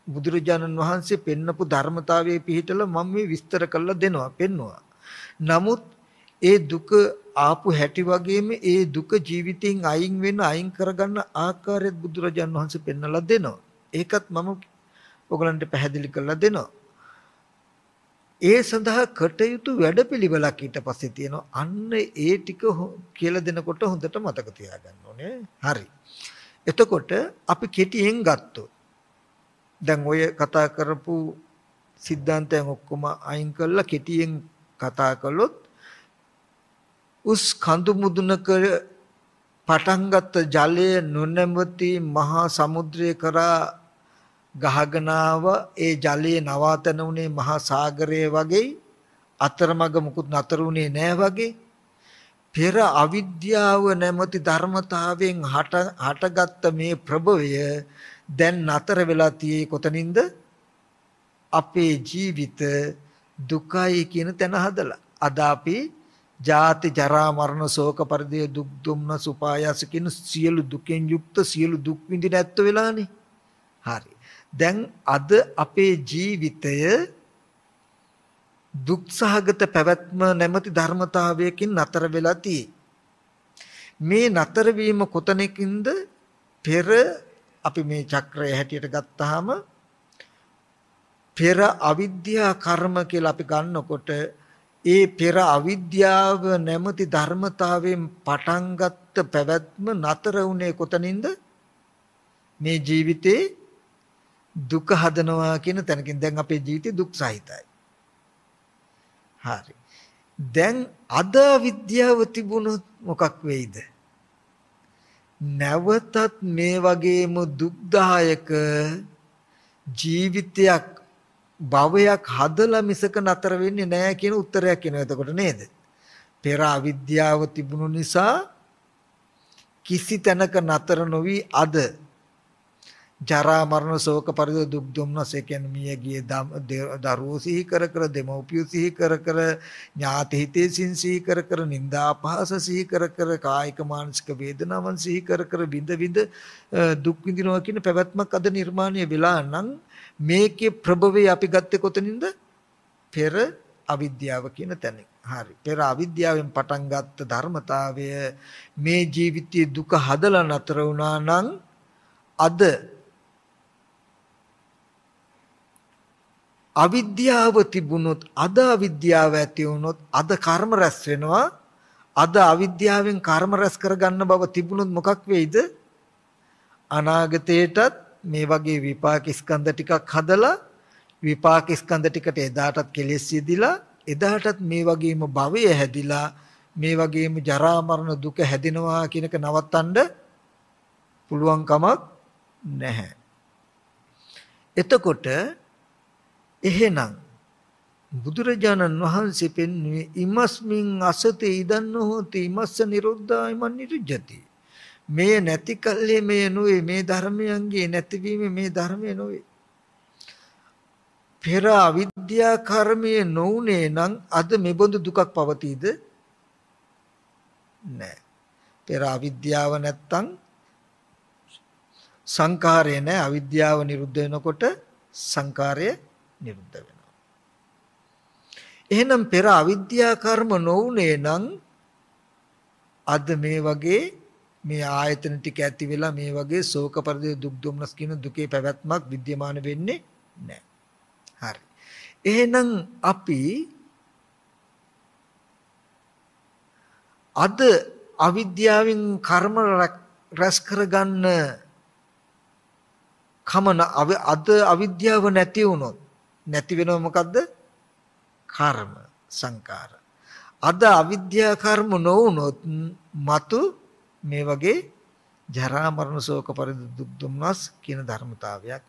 බුදුරජාණන් වහන්සේ පෙන්නපු ධර්මතාවයේ පිහිටලා මම මේ විස්තර කරලා දෙනවා පෙන්නවා. නමුත් ඒ දුක ආපු හැටි වගේම ඒ දුක ජීවිතෙන් අයින් වෙන අයින් කරගන්න ආකාරයත් බුදුරජාණන් වහන්සේ පෙන්නලා දෙනවා. ඒකත් මම ඔයගලන්ට පැහැදිලි කරලා දෙනවා. ඒ සඳහා කටයුතු වැඩපිළිවෙලක් ඊට පස්සේ තියෙනවා. අන්න ඒ ටික කියලා දෙනකොට හොඳට මතක තියාගන්න ඕනේ. හරි. එතකොට අපි කෙටියෙන් ගත්තොත් දැන් ඔය කතා කරපු සිද්ධාන්තයන් ඔක්කොම අයින් කරලා කෙටියෙන් කතා කළොත් උස් කඳු මුදුනක පටන් ගත්ත ජලය නොනැමති මහා සමුද්‍රය කරා ගහගෙන ඒ ජලයේ නවාතන උනේ මහා සාගරය වගේ අතරමඟ මුකුත් නතර උනේ නෑ වගේ පෙර අවිද්‍යාව නැමැති ධර්මතාවයෙන් හට හටගත්ත මේ ප්‍රභවය දැන් නතර වෙලා තියෙයි කොතනින්ද? අපේ ජීවිත දුකයි කියන තැන හදලා. අද අපි ජාති ජරා මරණ ශෝක පරිදේ දුක් දුම්න සුපායස කියන සියලු දුකෙන් යුක්ත සියලු දුක් විඳින ඇත්ත වෙලානේ. හරි. දැන් අද අපේ ජීවිතය දුක්සහගත පැවැත්ම නැමැති ධර්මතාවයකින් නතර වෙලා තියෙයි. මේ නතර වීම කොතනකින්ද පෙර අපි මේ චක්‍රය හැටියට ගත්තාම පෙර අවිද්‍යා කර්ම කියලා අපි ගන්නකොට ඒ පෙර අවිද්‍යාව නැමැති ධර්මතාවයෙන් පටන් ගත්ත පැවැත්ම නතර වුණේ කොතනින්ද මේ ජීවිතේ දුක හදනවා කියන තැනකින් දැන් අපේ ජීවිතේ දුක් සහිතයි. හරි. දැන් අද විද්‍යාව තිබුණොත් මොකක් වෙයිද? නැවතත් මේ වගේම දුක්දායක ජීවිතයක් භවයක් හදලා මිසක නතර වෙන්නේ නැහැ කියන උත්තරයක් එනවා. එතකොට නේද? පෙර අවිද්‍යාව තිබුණු නිසා කිසි තැනක නතර නොවි අද ජරා මරණ ශෝක පරිදේ දුක් දුම්නස් ඒ කියන්නේ මිය ගිය දරුවෝ සිහි කර කර දෙමව්පියෝ සිහි කර කර ඥාති හිතේසින් සිහි කර කර නිന്ദා අපහාස සිහි කර කර කායික මානසික වේදනාවන් සිහි කර කර විඳ විඳ දුක් විඳිනවා කියන පැවැත්මක් අද නිර්මාණය වෙලා නම් මේකේ ප්‍රභවය අපි ගත්තේ කොතනින්ද? පෙර අවිද්‍යාව කියන තැනින්. හරි. පෙර අවිද්‍යාවෙන් පටන් ගත්ත ධර්මතාවය මේ ජීවිතයේ දුක හදලා නතර වුණා නම් අද අවිද්‍යාව තිබුණොත් අද අවිද්‍යාව ඇති වුණොත් අද කර්ම රැස් වෙනවා අද අවිද්‍යාවෙන් කර්ම රැස් කරගන්න බව තිබුණොත් මොකක් වෙයිද අනාගතයටත් මේ වගේ විපාක ස්කන්ධ ටිකක් හදලා විපාක ස්කන්ධ ටිකට එදාටත් කෙලෙස් යෙදිලා එදාටත් මේ වගේම භවය හැදිලා මේ වගේම ජරා මරණ දුක හැදෙනවා කියන එක නවත්තන්න පුළුවන් කමක් නැහැ. එතකොට එහෙනම් බුදුරජාණන් වහන්සේ පෙන්වුවේ ඉමස්මින් අසතේ ඉදන්න හොති ඉමස්ස නිරෝධායමන් නිරුජ්ජති මේ නැති කල්ලේ මේ නොවේ මේ ධර්මයන්ගේ නැතිවීම මේ ධර්මය නොවේ. පෙර අවිද්‍යා කර්මයේ නොඋනේ නම් අද මෙබඳු දුකක් පවතීද? නැහැ පෙර අවිද්‍යාව නැත්තම් සංකාරය නැහැ අවිද්‍යාව නිරුද්ධ වෙනකොට සංකාරය නිරුද්ධ වෙනවා. එහෙනම් පෙර අවිද්‍යා කර්ම නොඋනේ නම් අද මේ වගේ මේ ආයතන ටික ඇති වෙලා මේ වගේ ශෝක පරිදේ දුක් දුම්නස් කියන දුකේ පැවැත්මක් विद्यमान වෙන්නේ නැහැ. හරි. එහෙනම් අපි අද අවිද්‍යාවෙන් කර්ම රැස් කරගන්න කමන අද අවිද්‍යාව නැති වුණොත් නැති වෙනව මොකද්ද? කර්ම සංකාර. අද අවිද්‍යා කර්ම නොවුනොත් మతు මේ වගේ ජරා මරණ ශෝක පරිදු දුක් දුම්නස් කියන ධර්මතාවයක්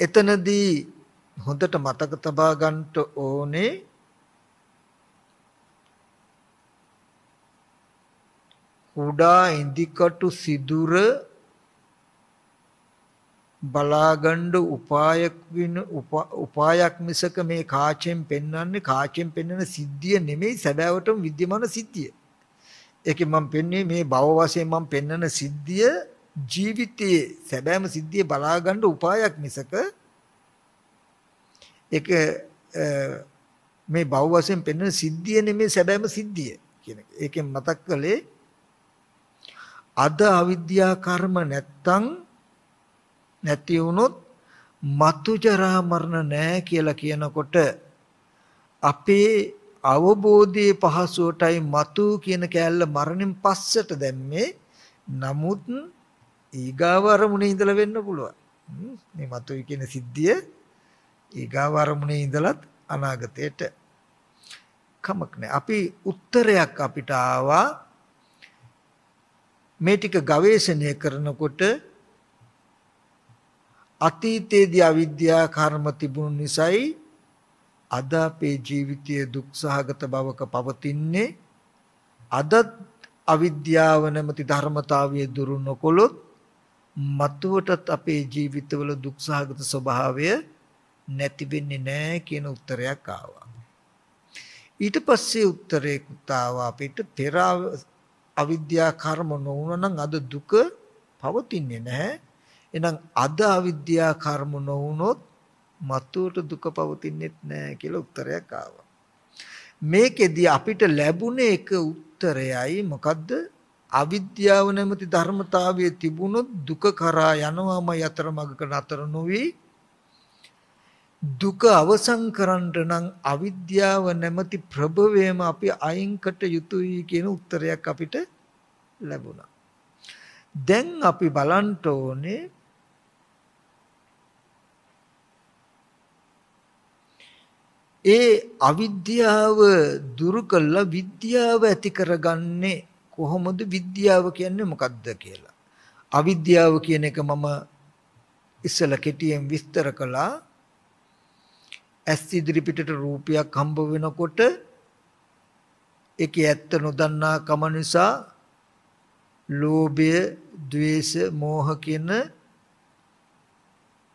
එතනදී හොඳට මතක තබා ගන්නට ඕනේ කුඩා ඉදිකටු සිදුර බලාගන්න උපායක් වෙන උපායක් මිසක මේ කාචෙන් පෙන්වන්නේ කාචෙන් පෙන්වන සිද්ධිය නෙමෙයි සැබෑවටම विद्यमान සිද්ධිය. ඒකෙන් මම පෙන්වන්නේ මේ භව වශයෙන් මම පෙන්වන සිද්ධිය ජීවිතයේ සැබෑම සිද්ධිය බලාගන්න උපායක් මිසක ඒක මේ භව වශයෙන් පෙන්වන සිද්ධිය නෙමෙයි සැබෑම සිද්ධිය කියන එක. ඒකෙන් මතක් කළේ අද අවිද්‍යා කර්ම නැත්තම් නැති වුණොත් මතු ජරා මරණ නැහැ කියලා කියනකොට අපේ අවබෝධයේ පහසුවටයි මතු කියන කෑල්ල මරණයෙන් පස්සට දැම්මේ. නමුත් ඊගාව අරමුණේ ඉඳලා වෙන්න පුළුවන්. මේ මතුයි කියන සිද්ධිය ඊගාව අරමුණේ ඉඳලත් අනාගතයට කමක් නැහැ. අපි උත්තරයක් අපිට ආවා. මේ ටික ගවේෂණය කරනකොට අතීතයේදී අවිද්‍යා කර්ම තිබුණු නිසායි අද අපේ ජීවිතයේ දුක් සහගත බවක පවතින්නේ. අද අවිද්‍යාව නැමැති ධර්මතාවයේ දුරු නොකොලොත් මතුවටත් අපේ ජීවිතවල දුක් සහගත ස්වභාවය නැති වෙන්නේ නැහැ කියන උත්තරයක් ආවා. ඊට පස්සේ උත්තරයකට ආවා අපිට පෙර අවිද්‍යා කර්ම නොවුනනම් අද දුක පවතින්නේ නැහැ. එහෙනම් අද අවිද්‍යා කර්ම නොවුනොත් මතුවට දුක පවතින්නේ නැහැ කියලා උත්තරයක් ආවා. මේකෙදි අපිට ලැබුණේ එක උත්තරයයි මොකද්ද? අවිද්‍යාව නැමැති ධර්මතාවයේ තිබුණොත් දුක කරා යනවාම යතරමඟක නතර නොවි දුක අවසන් කරන්නට නම් අවිද්‍යාව නැමැති ප්‍රභවයම අපි අයින්කට යුතුයි කියන උත්තරයක් අපිට ලැබුණා. දැන් අපි බලන්න ඕනේ ඒ අවිද්‍යාව දුරු කළා විද්‍යාව ඇති කරගන්නේ කොහොමද විද්‍යාව කියන්නේ මොකක්ද කියලා. අවිද්‍යාව කියන එක මම ඉස්සලා කෙටියෙන් විස්තර කළා. ඇස් ඉදිරි පිටට රූපයක් හම්බ වෙනකොට ඒකේ ඇත්ත නොදන්නා කම නිසා ලෝභය, ద్వේෂ, මෝහ කියන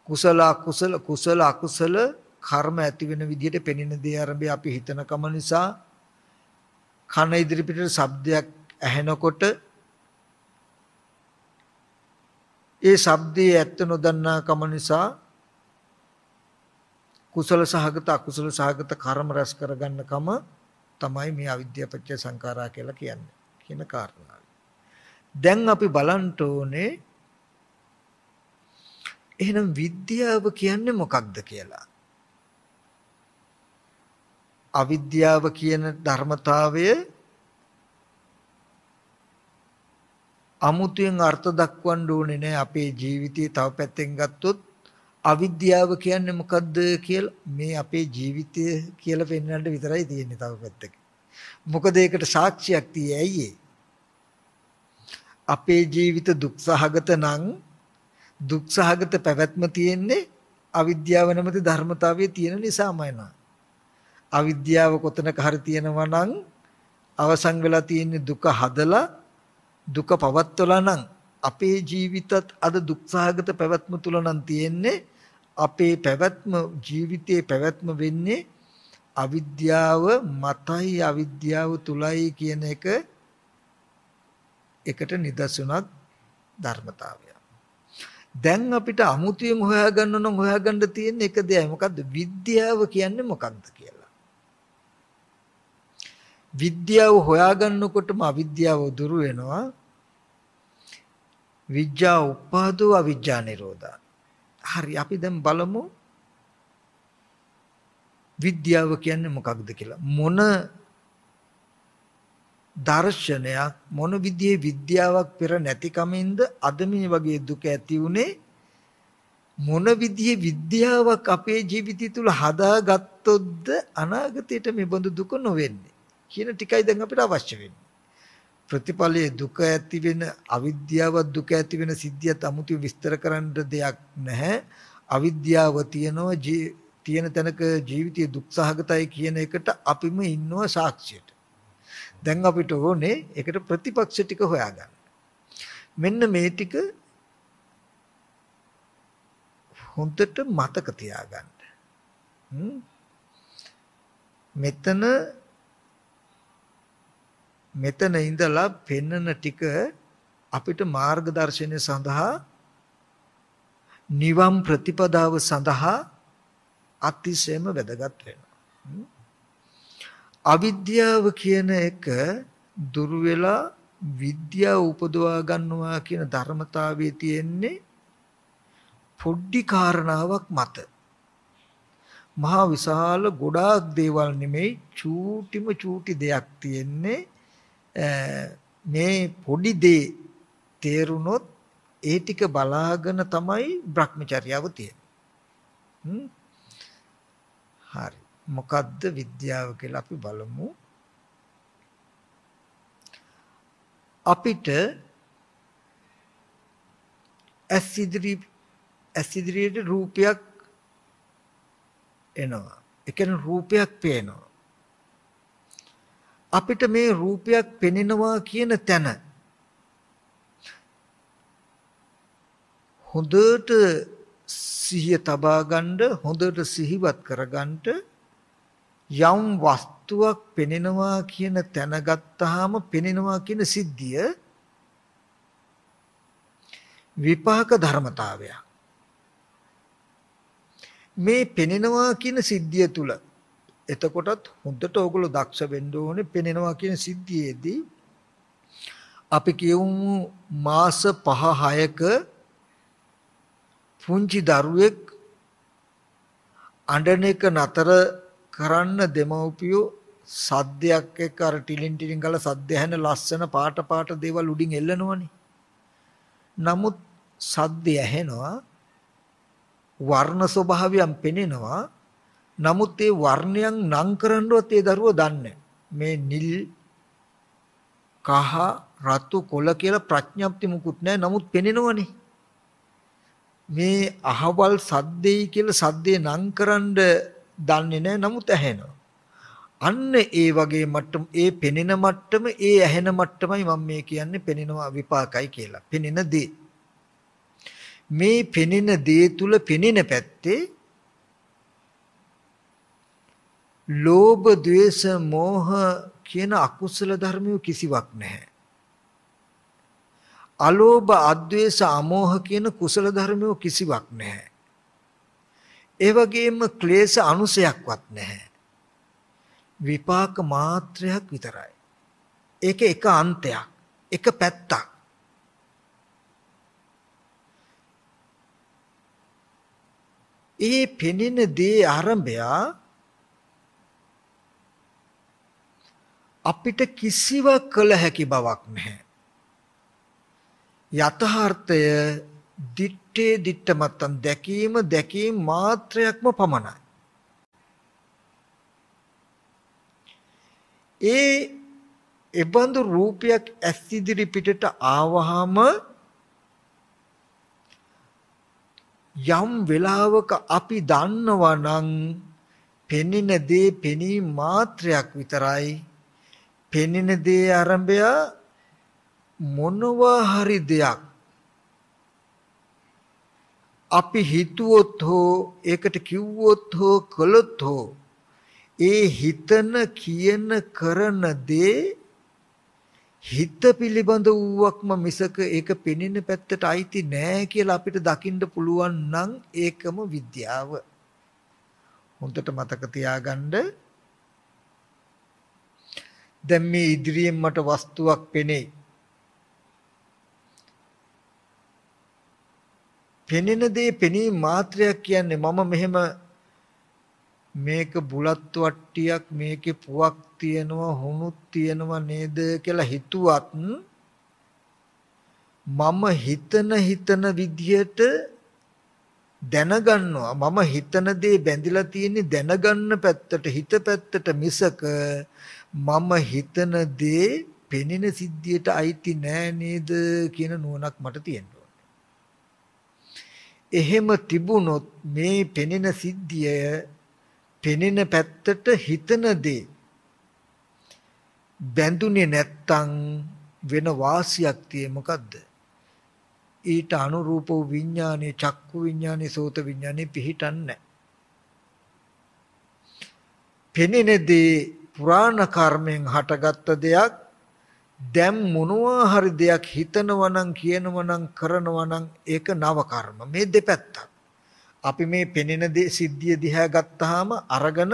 කුසල අකුසල කුසල අකුසල කර්ම ඇති වෙන විදිහට පෙනෙන දේ ආරම්භය අපි හිතනකම නිසා කන ඉදිරි පිටට ශබ්දයක් ඇහෙනකොට ඒ ශබ්දයේ ඇත්ත නොදන්නා කම නිසා කුසල සහගත අකුසල සහගත කර්ම රැස් කරගන්න කම තමයි මේ අවිද්‍යාපච්චය සංඛාරා කියලා කියන්නේ කියන කාරණාව. දැන් අපි බලන්න ඕනේ එහෙනම් විද්‍යාව කියන්නේ මොකක්ද කියලා. අවිද්‍යාව කියන ධර්මතාවය අමුතුවෙන් අර්ථ දක්වන්න ඕනේ නෑ අපේ ජීවිතයේ තව පැත්තෙන් ගත්තොත් අවිද්‍යාව කියන්නේ මොකද්ද කියලා මේ අපේ ජීවිතය කියලා පෙන්වන්න විතරයි තියෙන්නේ තව පැත්තක. මොකද ඒකට සාක්ෂියක් තියෙයි ඇයි අපේ ජීවිත දුක්සහගත නම් දුක්සහගත පැවැත්ම තියෙන්නේ අවිද්‍යාව නැමැති ධර්මතාවයේ තියෙන නිසාමයි නා. අවිද්‍යාව කොතනක හරි තියෙනවා නම් අවසන් වෙලා තියෙන දුක හදලා දුක පවත්වලා නම් අපේ ජීවිතත් අද දුක්සහගත පැවැත්ම තුල නම් තියෙන්නේ අපේ පැවැත්ම ජීවිතයේ පැවැත්ම වෙන්නේ අවිද්‍යාව මතයි අවිද්‍යාව තුලයි කියන එක එකට නිදර්ශනක් ධර්මතාවය. දැන් අපිට අමුතුවෙන් හොයාගන්න නම් හොයාගන්න තියෙන එක දෙයයි මොකද්ද විද්‍යාව කියන්නේ මොකක්ද කියලා. විද්‍යාව හොයාගන්නකොටම අවිද්‍යාව දුරු වෙනවා. විද්‍යා උපාදෝ අවිජ්ජා නිරෝධා. හරි අපි දැන් බලමු විද්‍යාව කියන්නේ මොකක්ද කියලා. මොන දර්ශනයක් මොන විදිහේ විද්‍යාවක් පෙර නැතිකමින්ද අද මේ වගේ දුක ඇති උනේ මොන විදිහේ විද්‍යාවක් අපේ ජීවිතය තුළ හදාගත්තොත්ද අනාගතයට මේ බඳු දුක නොවෙන්නේ කියන ටිකයි දැන් අපිට අවශ්‍ය වෙන්නේ ප්‍රතිපලයේ දුක ඇති වෙන අවිද්‍යාව දුක ඇති වෙන සිද්ධියත් 아무තු විස්තර කරන්න දෙයක් නැහැ අවිද්‍යාව තියනවා තියෙන තැනක ජීවිතයේ දුක්සහගතයි කියන එකට අපිම ඉන්නවා සාක්ෂියට දැන් අපිට ඕනේ ඒකට ප්‍රතිපක්ෂ ටික හොයාගන්න. මෙන්න මේ ටික හොඳට මතක තියාගන්න. මෙතන මෙතන ඉඳලා පෙන්නන ටික අපිට මාර්ගදර්ශනය සඳහා නිවම් ප්‍රතිපදාව සඳහා අතිශයම වැදගත් වෙනවා. අවිද්‍යාව කියන එක දුරු වෙලා විද්‍යාව උපදවා ගන්නවා කියන ධර්මතාවයේ තියෙන්නේ පොඩ්ඩි කාරණාවක් මත. මහා විශාල ගොඩාක් දේවල් නෙමෙයි චූටිම චූටි දෙයක් තියෙන්නේ මේ පොඩි දේ තේරුනොත් ඒ ටික බලාගෙන තමයි Brahmacharyaව තියෙන්නේ. හරි. මොකද්ද විද්‍යාව කියලා අපි බලමු. අපිට ඇස් ඉදිරි ඇස් ඉදිරියට රූපයක් එනවා. ඒ කියන්නේ රූපයක් පේනවා. අපිට මේ රූපයක් පෙනෙනවා කියන තැන හොඳට සිහිය තබා ගන්න හොඳට සිහිවත් කරගන්න යම් වස්තුවක් පෙනෙනවා කියන තැන ගත්තාම පෙනෙනවා කියන සිද්ධිය විපාක ධර්මතාවයක්. මේ පෙනෙනවා කියන සිද්ධිය තුල එතකොටත් හොඳට ඕගොල්ලෝ දක්ෂ වෙන්න ඕනේ පෙනෙනවා කියන සිද්ධියේදී අපි කියමු මාස 5 6ක පුංචි දරුවෙක් අඬන එක නතර කරන්න දෙමව්පියෝ සද්දයක් එක්ක අර ටිලින් ටිලින් ගාලා සද්ද ඇහෙන ලස්සන පාට පාට දේවල් උඩින් එල්ලනවනේ. නමුත් සද්ද ඇහෙනවා වර්ණ ස්වභාවයන් පෙනෙනවා. නමුත් ඒ වර්ණයන් නම් කරන්නවත් ඒ දරුවෝ දන්නේ මේ නිල් කහ රතු කොළ කියලා ප්‍රඥප්ති මුකුත් නැහැ. නමුත් පෙනෙනවනේ. මේ අහවල් සද්දේ කියලා සද්දේ නම් කරන්න දන්නේ නැහැ නමුත් ඇහෙනවා. අන්න ඒ වගේ මට්ටම ඒ පෙනෙන මට්ටම ඒ ඇහෙන මට්ටමයි මම මේ කියන්නේ පෙනෙනවා විපාකයි කියලා. පෙනෙන දේ. මේ පෙනෙන දේ තුල පෙනෙන පැත්තේ ලෝභ, ద్వේෂ, මෝහ කියන අකුසල ධර්මිය කිසිවක් නැහැ. අලෝභ, අද්වේෂ, අමෝහ කියන කුසල ධර්මිය කිසිවක් නැහැ. ඒ වගේම ක්ලේශ අනුසයක්වත් නැහැ. විපාක මාත්‍රයක් විතරයි. ඒක එක අන්තයක්, එක පැත්තක්. ඒ පෙනෙන දේ ආරම්භය අපිට කිසිවක් කළ හැකි බවක් නැහැ. යථාර්ථය දිත්තේ දිත්ත මත්තන් දැකීම දැකීම මාත්‍රයක්ම පමණයි. ඒ එබඳු රූපයක් ඇස් ඉදිරි පිටට ආවහම යම් වෙලාවක අපි දන්නවා නම් පෙනෙන දේ පෙනීම මාත්‍රයක් විතරයි පෙනෙන දේ ආරම්භය මොනවා හරි දෙයක් අපි හිතුවොත් හෝ ඒකට කිව්වොත් හෝ කළොත් හෝ ඒ හිතන කියන කරන දේ හිත පිළිබඳ වූවක්ම මිසක ඒක පෙනෙන පැත්තට අයිති නෑ කියලා අපිට දකින්න පුළුවන් නම් ඒකම විද්‍යාව. හොඳට මතක තියාගන්න. දැන් මේ ඉදිරියෙන් මට වස්තුවක් පෙනේ. පෙනෙන දේ පෙනීම මාත්‍රයක් කියන්නේ මම මෙහෙම මේක බුලත් වට්ටියක් මේකේ පුවක් තියෙනවා හුණුත් තියෙනවා නේද කියලා හිතුවත් මම හිතන හිතන විදිහට දැනගන්නවා මම හිතන දේ බැඳිලා තියෙන්නේ දැනගන්න පැත්තට හිත පැත්තට මිසක මම හිතන දේ පෙනෙන සිද්ධියට අයිති නෑ නේද කියන නුවණක් මට තියෙනවා එහෙම තිබුණොත් මේ පෙනෙන සිද්ධිය පෙනෙන පැත්තට හිතන දේ බැඳුනේ නැත්තම් වෙන වාසියක් tie මොකද්ද? ඊට අනුරූප වූ විඥානේ චක්කු විඥානේ සෝත විඥානේ පිහිටන්නේ පෙනෙන දේ පුරාණ කර්මෙන් හටගත්ත දෙයක් දැන් මොනවා හරි දෙයක් හිතනවා නම් කියනවා නම් කරනවා නම් ඒක නව කර්ම. මේ දෙපැත්තක්. අපි මේ පෙනෙන දේ සිද්ධිය දිහා ගත්තාම අරගෙන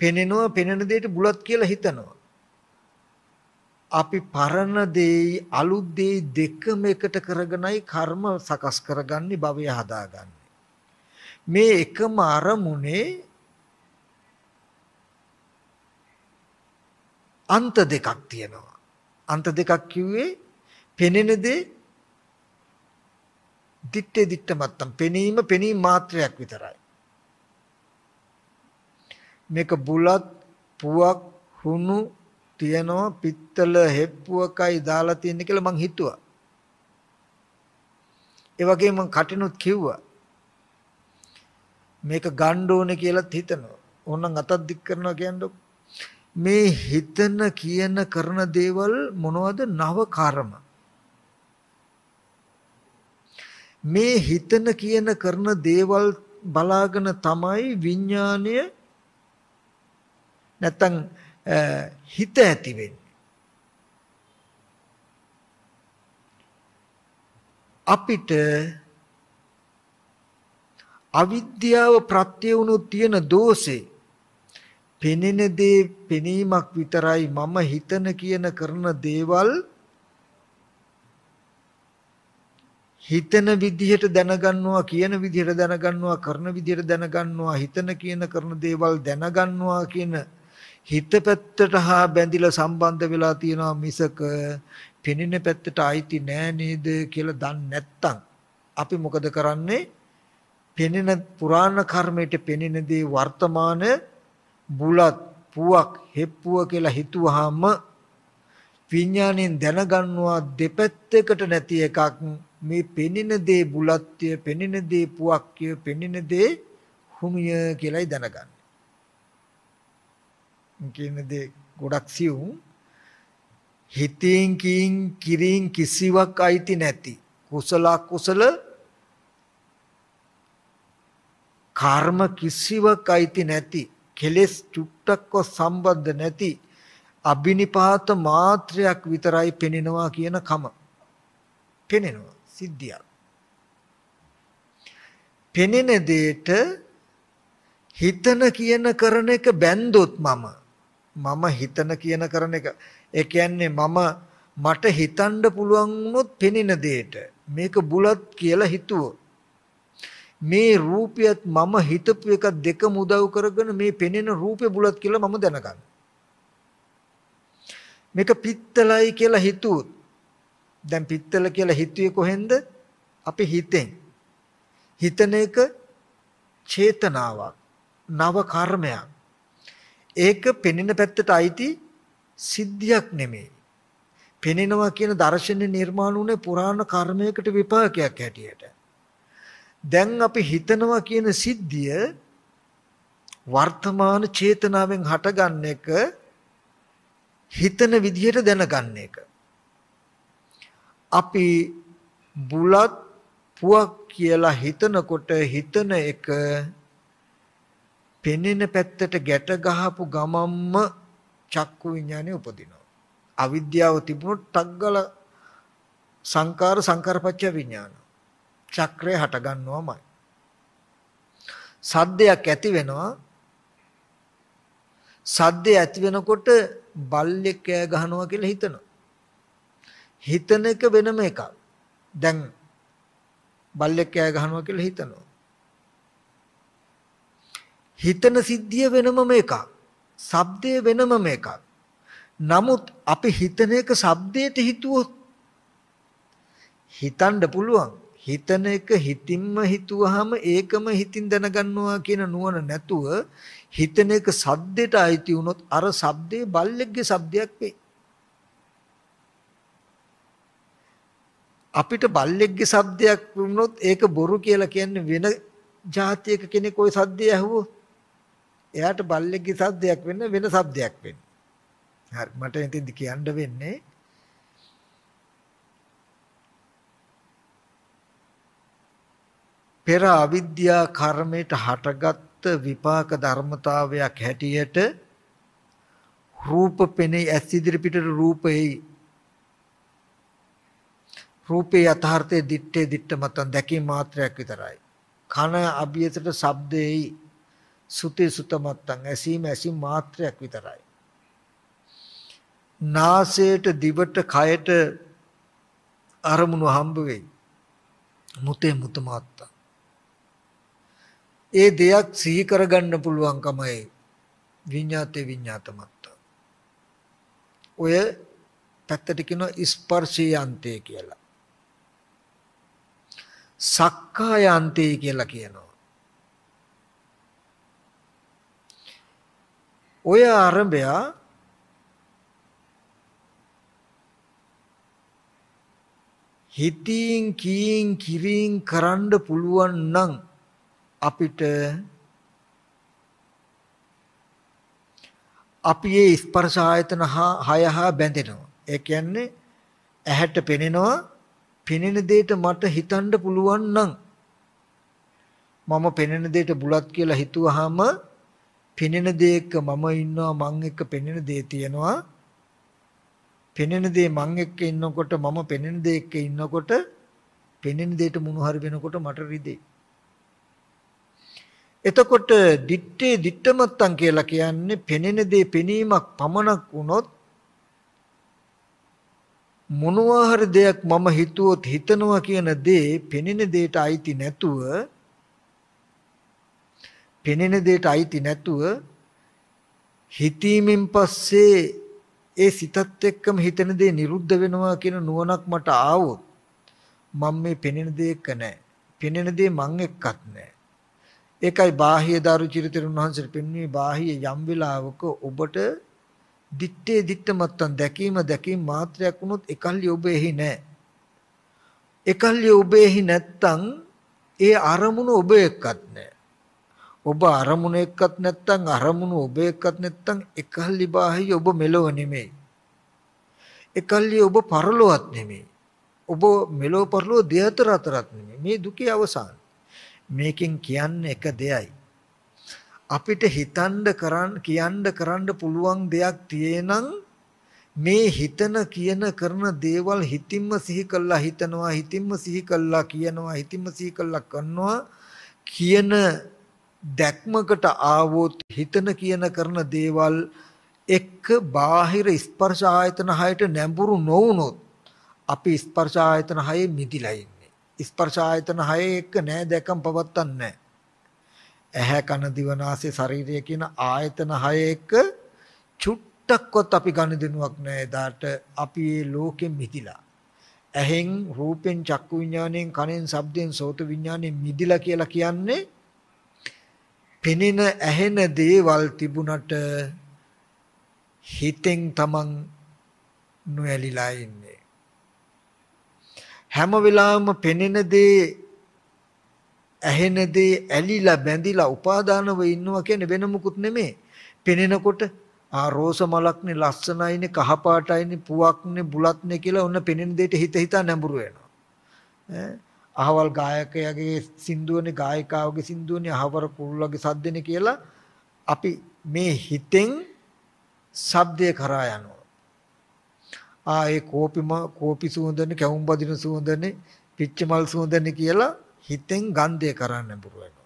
පෙනෙනවා පෙනෙන දෙයට බුලත් කියලා හිතනවා. අපි පරණ දෙයි අලුත් දෙයි දෙකම එකට කරගෙනයි කර්ම සකස් කරගන්නේ භවය හදාගන්නේ. මේ එකම අරමුණේ අන්ත දෙකක් තියෙනවා. අන්ත දෙකක් කිව්වේ පෙනෙන දේ දිත්තේ දිත්ත මත්තම්. පෙනීම පෙනීම මාත්‍රයක් විතරයි. මේක බුලත් පුවක් හුණු තියනවා පිත්තල හෙප්පුවකයි දාලා තියෙන කියලා මං හිතුවා. ඒ වගේම මං කටිනුත් කිව්වා. මේක ගන්න ඕනේ කියලාත් හිතනවා. ඕනනම් අතක් දික් කරනවා කියන්නේ මේ හිතන කියන කරන දේවල් මොනවද? නව කර්ම මේ හිතන කියන කරන දේවල් බලාගෙන තමයි විඥාණය නැත්තම් හිත ඇති වෙන්නේ. අපිට අවිද්‍යාව ප්‍රත්‍ය වුණු තියෙන දෝෂේ පෙනෙන දේ පෙනීමක් විතරයි මම හිතන කියන කරන දේවල් හිතන විදිහට දැනගන්නවා කියන විදිහට දැනගන්නවා කරන විදිහට දැනගන්නවා හිතන කියන කරන දේවල් දැනගන්නවා කියන හිත පැත්තට හා බැඳිලා සම්බන්ධ වෙලා තියෙනවා මිසක පෙනෙන පැත්තට අයිති නෑ නේද කියලා දන්නේ නැත්තම්. අපි මොකද කරන්නේ? පෙනෙන පුරාණ කර්මයට පෙනෙන දේ වර්තමානයේ බුලත් පුවක් හෙප්පුව කියලා හිතුවාම විඥාණයෙන් දැනගන්නවා දෙපැත්තකට නැති එකක්. මේ පෙනෙන දේ බුලත්ය පෙනෙන දේ පුවක්ය පෙනෙන දේ හුමිය කියලායි දැනගන්නේ. කියන දේ ගොඩක් සියුම් හිතින් කින් කිරින් කිසිවක් අයිති නැති කුසල කුසල කර්ම කිසිවක් අයිති නැති කෙලෙස් චුට්ටක්ව සම්බන්ධ නැති අබිනිපාත මාත්‍රයක් විතරයි පෙනෙනවා කියන කම. පෙනෙනවා සිද්ධියක්. පෙනෙන දෙයට හිතන කියන කරන එක බැන්දොත් මම. මම හිතන කියන කරන එක. ඒ කියන්නේ මම මට හිතන්න පුළුවන් වුණොත් පෙනෙන දෙයට මේක බුලත් කියලා හිතුවොත්. මේ රූපයත් මම හිතපු එක දෙකම උදව් කරගෙන මේ පෙනෙන රූපේ බුලත් කියලා මම දැනගන්න. මේක පිත්තලයි කියලා හිතුවොත් දැන් පිත්තල කියලා හිතුවේ කොහෙන්ද? අපි හිතෙන්. හිතන එක චේතනාවක්, නව කර්මයක්. ඒක පෙනෙන පැත්තට අයිති සිද්ධියක් නෙමෙයි. පෙනෙනවා කියන දර්ශනේ නිර්මාණ වුණේ පුරාණ කර්මයකට විපාකයක් හැටියට. දැන් අපි හිතනවා කියන සිද්ධිය වර්තමාන චේතනාවෙන් හටගන්න එක හිතන විදිහට දැනගන්න එක. අපි බුලත් පුවක් කියලා හිතනකොට හිතන එක පෙනෙන පැත්තට ගැට ගහපු ගමම්ම චක්කු විඥානේ උපදිනවා. අවිද්‍යාව තිබුණොත් ටග්ගල සංකාර සංකාරපච්ච විඥාන. චක්‍රය හට ගන්නවමයි. සද්දයක් ඇති වෙනවා. සද්දේ ඇති වෙනකොට බල්ලෙක් කෑ ගහනවා කියලා හිතනවා. හිතන එක වෙනම එකක්. දැන් බල්ලෙක් කෑ ගහනවා කියලා හිතනවා. හිතන සිද්ධිය වෙනමම එකක්. ශබ්දය වෙනමම එකක්. නමුත් අපි හිතන එක ශබ්දයට හිතුවොත් හිතන්න පුළුවන්. හිතන එක හිතින්ම හිතුවහම ඒකම හිතින් දැනගන්නවා කියන නුවණ නැතුව හිතන එක සද්දෙට අයිති වුණොත් අර shabdේ බල්ලෙක්ගේ shabdයක් වෙයි. අපිට බල්ලෙක්ගේ shabdයක් වුණොත් ඒක බොරු කියලා කියන්නේ වෙන જાතියක කෙනෙක් ওই shabdේ ඇහුවොත් එයාට බල්ලෙක්ගේ shabdයක් වෙන්න වෙන shabdයක් වෙන්න. හරි මට ඉතින් කියන්න වෙන්නේ පෙර අවිද්‍යා කර්මයට හටගත් විපාක ධර්මතාවයක් හැටියට රූප පෙනේ ඇස් ඉදිරි පිටට රූපෙයි. රූපේ යථාර්ථයේ දිත්තේ දිත්ත මතන් දැකීම මාත්‍රයක් විතරයි. කන අභියසට ශබ්දෙයි සුතේ සුත මත්තන් ඇසීම ඇසීම මාත්‍රයක් විතරයි. නාසයට දිවට කයට අරමුණු හම්බ වෙයි. මුතේ මුත මාත්තා ඒ දෙයක් සිහි කරගන්න පුළුවන්කමයි විඤ්ඤාතේ විඤ්ඤාතමත්ත. ඔය පැත්තට කියනවා ස්පර්ශයන්තේ කියලා. සක්කායන්තේ කියලා කියනවා. ඔය ආරම්භය හිතින් කීන් කිරින් කරන්න පුළුවන් නම් අපිට අපි මේ ස්පර්ශ ආයතන හය හා බැඳෙනවා. ඒ කියන්නේ ඇහැට පෙනෙනවා පෙනෙන දෙයට මට හිතන්න පුළුවන් නම්. මම පෙනෙන දෙයට බුලත් කියලා හිතුවාම පෙනෙන දෙයක මම ඉන්නවා මං එක්ක පෙනෙන දේ තියෙනවා. පෙනෙන දේ මං එක්ක ඉන්නකොට මම පෙනෙන දේ එක්ක ඉන්නකොට පෙනෙන දෙයට මොන හරි වෙනකොට මට රිදෙයි එතකොට දිත්තේ දිත්තමත්තන් කියලා කියන්නේ පෙනෙන දේ පෙනීමක් පමණක් වුණොත් මොනවා හරි දෙයක් මම හිතුවොත් හිතනවා කියන දේ පෙනෙන දෙයට අයිති නැතුව පෙනෙන දෙයට අයිති නැතුව හිතීමෙන් පස්සේ ඒ සිතත් එක්කම හිතන දේ නිරුද්ධ වෙනවා කියන නුවණක් මට ආවොත් මම මේ පෙනෙන දේ එක්ක නැහැ. පෙනෙන දේ මං එක්කත් නැහැ. ඒකයි බාහ්‍ය දාරු චරිතරුන් වහන්සේට පෙන්වන්නේ බාහ්‍ය යම් වෙලාවක ඔබට දිත්තේ දිත්තමත්තන් දැකීම දැකීම මාත්‍රයක් වුණොත් එකල්ලි ඔබ එහි නැහැ. එකල්ලි ඔබ එහි නැත්තම් ඒ අරමුණ ඔබ එක්කත් නැහැ. ඔබ අරමුණ එක්කත් නැත්තම් අරමුණු ඔබ එක්කත් නැත්තම් එකල්ලි බාහිය ඔබ මෙලොව නෙමෙයි. එකල්ලි ඔබ පරලොවත් නෙමෙයි. ඔබ මෙලොව පරලොව දෙයතර අතරත් නෙමෙයි. මේ දුකේ අවසාන. මේකෙන් කියන්නේ එක දෙයයි. අපිට හිතන්න කරන්න කියන්න කරන්න පුළුවන් දෙයක් තියෙනම් මේ හිතන කියන කරන දේවල් හිතින්ම සිහි කළා හිතනවා හිතින්ම සිහි කළා කියනවා හිතින්ම සිහි කළා කරනවා කියන දැක්මකට ආවොත් හිතන කියන කරන දේවල් එක්ක බාහිර ස්පර්ශ ආයතන හයට නැඹුරු නොවුනොත් අපි ස්පර්ශ ආයතන හයේ මිදිලා ඉන්නේ ස්පර්ශ ආයතන හයේ එක්ක නෑ දැකම් පවත්තන්නේ ඇහැ කන දිව නාසය ශරීරය කියන ආයතන හය එක්ක චුට්ටක්වත් අපි ගනුදෙනුවක් නැහැ. එදාට අපි මේ ලෝකෙන් මිදිලා. ඇහෙන් රූපෙන් චක්කු විඥාණයෙන් කනෙන් ශබ්දෙන් සෝත විඥාණයෙන් මිදිලා කියලා කියන්නේ පෙනෙන ඇහෙන දේවල් තිබුණට හිතෙන් තමන් නොඇලිලා ඉන්නේ හැම වෙලාවෙම පෙනෙන දේ ඇහෙන දේ ඇලිලා බැඳිලා උපාදානව ඉන්නවා කියන්නේ වෙන මුකුත් නෙමෙයි. පෙනෙනකොට ආ රෝස මලක්නේ ලස්සනයිනේ කහපාටයිනේ පුවක්නේ බුලත්නේ කියලා ඔන්න පෙනෙන දෙයට හිත හිතා නැඹුරු වෙනවා. ඈ අහවල් ගායකයාගේ සින්දුවනේ ගායිකාවගේ සින්දුවනේ අහවර කුරුල්ලගේ සද්දනේ කියලා අපි මේ හිතෙන් ශබ්දය කරා යනවා. ආ ඒ කෝපිම කෝපි සුවඳනේ කැවුම් බදින සුවඳනේ පිච්චමල් සුවඳනේ කියලා හිතෙන් ගන්ධය කරන්න පුරුව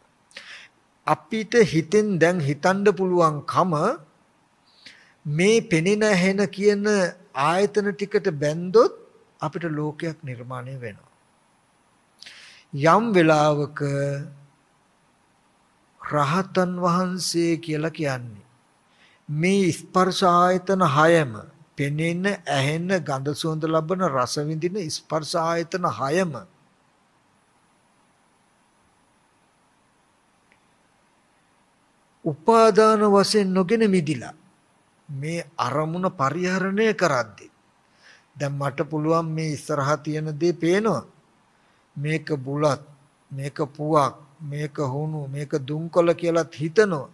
අපිට හිතෙන් දැන් හිතන්න පුළුවන්කම මේ පෙනෙන ඇහෙන කියන ආයතන ටිකට බැන්දොත් අපිට ලෝකයක් නිර්මාණය වෙනවා. යම් වෙලාවක රහතන් වහන්සේ කියලා කියන්නේ මේ ස්පර්ශ ආයතන හයම පෙනෙන ඇහෙන ගඳ සුවඳ ලබන රස විඳින ස්පර්ශ ආයතන හයම උපාදාන වශයෙන් නොගෙන මිදිලා මේ අරමුණ පරිහරණය කරද්දී දැන් මට පුළුවන් මේ ඉස්සරහා තියෙන දේ පේනවා. මේක බුලත් මේක පුවක් මේක හුණු මේක දුම්කොළ කියලාත් හිතනවා.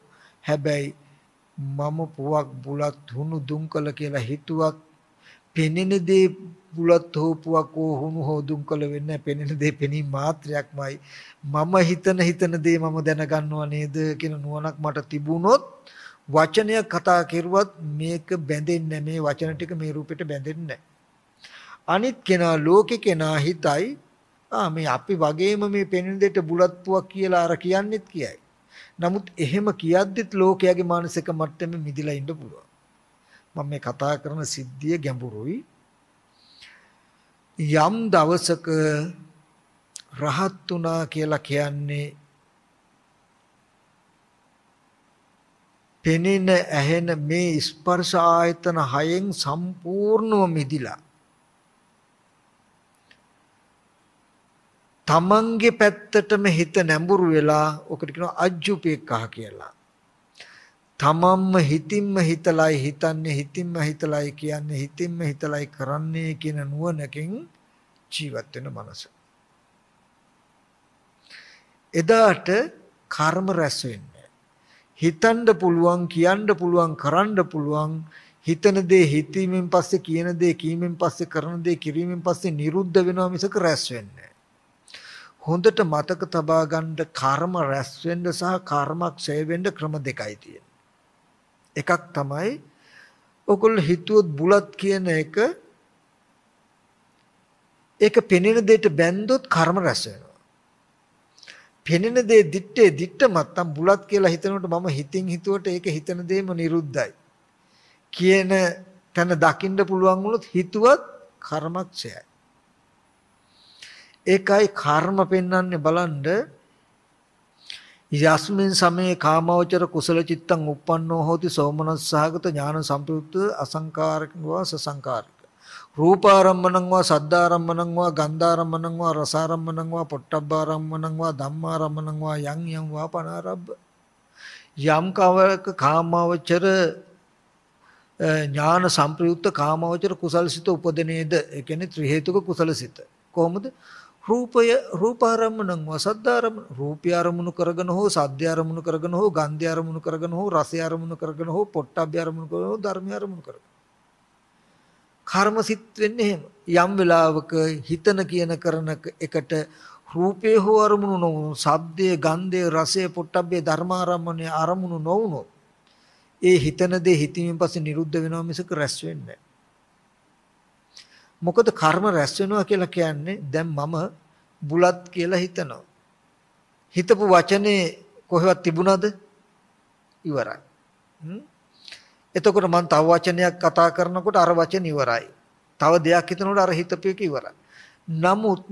හැබැයි මම පුවක් බුලත් හුණු දුම්කොළ කියලා හිතුවක් පෙනෙන දේ බුලත් හෝ පුවක් හෝ හුණු හෝ දුම්කොළ වෙන්නේ පෙනෙන දේ පෙනීම මාත්‍රයක්මයි. මම හිතන හිතන දේ මම දැනගන්නවා නේද කියන නුවණක් මට තිබුණොත් වචනයක් කතා කරුවත් මේක බැඳෙන්නේ මේ වචන ටික මේ රූපෙට බැඳෙන්නේ අනිත් කෙනා ලෝකේ කෙනා හිතයි ආ මේ අපි වගේම මේ පෙනෙන දෙට බුලත් පුවක් කියලා අර කියන්නෙත් කියයි. නමුත් එහෙම කියද්දිත් ලෝකයාගේ මානසික මට්ටමේ මිදිලා ඉන්න පුළුවන්. මම මේ කතා කරන සිද්ධිය ගැඹුරුයි. යම් දවසක රහත් වුණා කියලා කියන්නේ පෙනෙන ඇහෙන මේ ස්පර්ශ ආයතන හයෙන් සම්පූර්ණව මිදිලා තමන්ගේ පැත්තටම හිත නැඹුරු වෙලා ඔකට කියනවා අජ්ජුපේක්ඛා කියලා. තමන්ම හිතින්ම හිතලයි හිතන්නේ හිතින්ම හිතලයි කියන්නේ හිතින්ම හිතලයි කරන්නේ කියන නුවණකින් ජීවත් වෙන මනස. එදාට කර්ම රැස් වෙන්නේ. හිතන්න පුළුවන් කියන්න පුළුවන් කරන්න පුළුවන් හිතන දේ හිතීමෙන් පස්සේ කියන දේ කීමෙන් පස්සේ කරන දේ කිරීමෙන් පස්සේ නිරුද්ධ වෙනවා මිසක රැස් වෙන්නේ හොඳට මතක තබා ගන්න කර්ම රැස් වෙන්න සහ කර්මක් ඡය වෙන්න ක්‍රම දෙකයි තියෙන්නේ. එකක් තමයි ඔගොල්ලෝ හිතුවොත් බුලත් කියන එක ඒක පෙනෙන දෙයට බැන්දොත් කර්ම රැස් වෙනවා. පෙනෙන දේ දිත්තේ දිත්ත මත්තම් බුලත් කියලා හිතනකොට මම හිතින් හිතුවට ඒක හිතන දෙයම නිරුද්ධයි. කියන තැන දකින්න පුළුවන් වුණොත් හිතුවත් කර්මක්ෂයයි. ඒකයි කර්ම පෙන්වන්නේ බලන්න. යස්මින් සමේ කාමවචර කුසල චිත්තං uppannෝ හෝති සෝමනස්සහගත ඥාන සම්ප්‍රයුක්ත අසංකාරිකව සසංකාරික රූපාරම්මණං වා සද්ධාරම්මණං වා ගන්ධාරම්මණං වා රසාරම්මණං වා පොට්ටබ්බාරම්මණං වා ධම්මාරම්මණං වා යං යං වා පනාරබ්බ යම් කවක කාමවචර ඥාන සම්ප්‍රයුක්ත කාමවචර කුසල්සිත උපදිනේද ඒ කියන්නේ ත්‍රි හේතුක කුසලසිත කොහොමද රූපය රූපාරම්මණං වසද්දාරම රූපය අරමුණු කරගෙන හෝ සද්දය අරමුණු කරගෙන හෝ ගන්ධය අරමුණු කරගෙන හෝ රසය අරමුණු කරගෙන හෝ පොට්ටබ්බය අරමුණු කරගෙන හෝ ධර්මය අරමුණු කරගෙන. කර්මසිත වෙන්නේ එහෙම. යම් වෙලාවක හිතන කියන කරන එකට රූපේ හෝ අරමුණු නොවුණු සද්දේ ගන්ධේ රසය පොට්ටබ්බේ ධර්මාරම්මණය අරමුණු නොවුණොත් ඒ හිතන දේ හිතීමෙන් පස්සේ නිරුද්ධ වෙනවා මිසක රැස් වෙන්නේ මොකද කර්ම රැස් වෙනවා කියලා කියන්නේ දැන් මම බුලත් කියලා හිතනවා. හිතපු වචනේ කොහෙවත් තිබුණාද? ඉවරයි. එතකොට මම තව වචනයක් කතා කරනකොට අර වචන ඉවරයි. තව දෙයක් හිතනකොට අර හිතපු එක ඉවරයි. නමුත්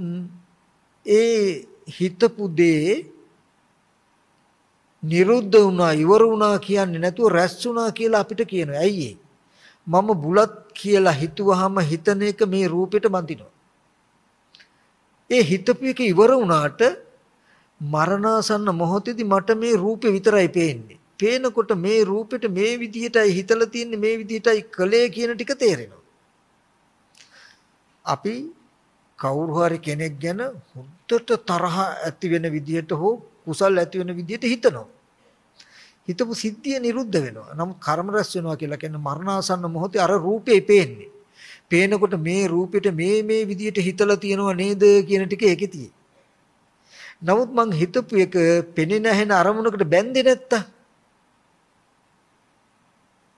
ඒ හිතපු දේ නිරුද්ධ වුණා ඉවර වුණා කියන්නේ නැතුව රැස් වුණා කියලා අපිට කියනවා. ඇයි මම බුලත් කියලා හිතුවාම හිතන එක මේ රූපෙට බඳිනවා. ඒ හිතපු එක ඉවර වුණාට මරණාසන්න මොහොතේදී මට මේ රූපේ විතරයි පේන්නේ. පේනකොට මේ රූපෙට මේ විදිහටයි හිතලා තියන්නේ මේ විදිහටයි කලේ කියන ටික තේරෙනවා. අපි කවුරු හරි කෙනෙක් ගැන හොද්දට තරහ ඇති වෙන විදිහට හෝ කුසල් ඇති වෙන විදිහට හිතනවා. හිතපු සිද්ධිය නිරුද්ධ වෙනවා. නමුත් කර්ම රැස් වෙනවා කියලා කියන්නේ මරණාසන්න මොහොතේ අර රූපේ පේන්නේ. පේනකොට මේ රූපෙට මේ මේ විදිහට හිතලා තියෙනව නේද කියන ටික ඒකේ තියෙයි. නමුත් මං හිතපු එක පෙනෙන ඇහෙන අරමුණකට බැඳෙන්නේ නැත්තම්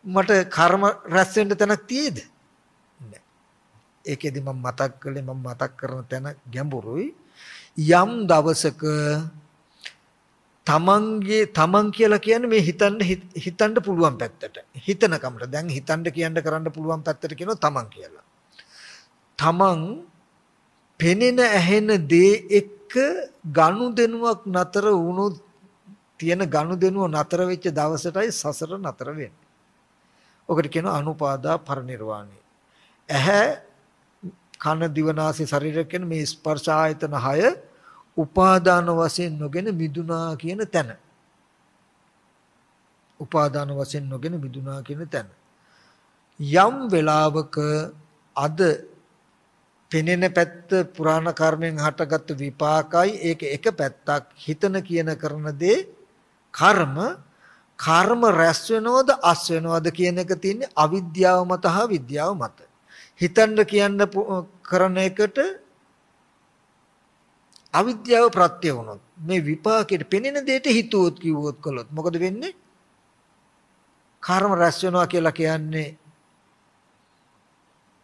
මට කර්ම රැස් වෙන්න තැනක් තියේද? නැහැ. ඒකෙදි මම මතක් කළේ මම මතක් කරන තැන ගැඹුරුයි. යම් දවසක තමන්ගේ තමන් කියලා කියන්නේ මේ හිතන්න හිතන්න පුළුවන් පැත්තට. හිතන කමට. දැන් හිතන්න කියන්න කරන්න පුළුවන් පැත්තට කියනවා තමන් කියලා. තමන් පෙනෙන ඇහෙන දේ එක්ක ගනුදෙනුවක් නතර වුණොත් තියෙන ගනුදෙනුව නතර වෙච්ච දවසටයි සසර නතර වෙන්නේ. ඔකට කියනවා අනුපාදා පරිනිර්වාණය. ඇහැ කන දිවනාසය ශරීරය කියන මේ ස්පර්ශ ආයතන 6 උපාදාන වශයෙන් නොගෙන මිදුනා කියන තැන. උපාදාන වශයෙන් නොගෙන මිදුනා කියන තැන. යම් වෙලාවක අද පෙනෙන පැත්ත පුරාණ කර්මෙන් හටගත් විපාකයි ඒක එක පැත්තක් හිතන කියන කරන දේ කර්ම කර්ම රැස් වෙනවද අස් වෙනවද කියන එක තියෙන්නේ අවිද්‍යාව මත හා විද්‍යාව මත හිතන්න කියන්න කරන එකට අවිද්‍යාව ප්‍රත්‍ය වුණොත් මේ විපාකෙට පෙනෙන දෙයට හිතුවොත් කිව්වොත් කළොත් මොකද වෙන්නේ? කර්ම රැස් වෙනවා කියලා කියන්නේ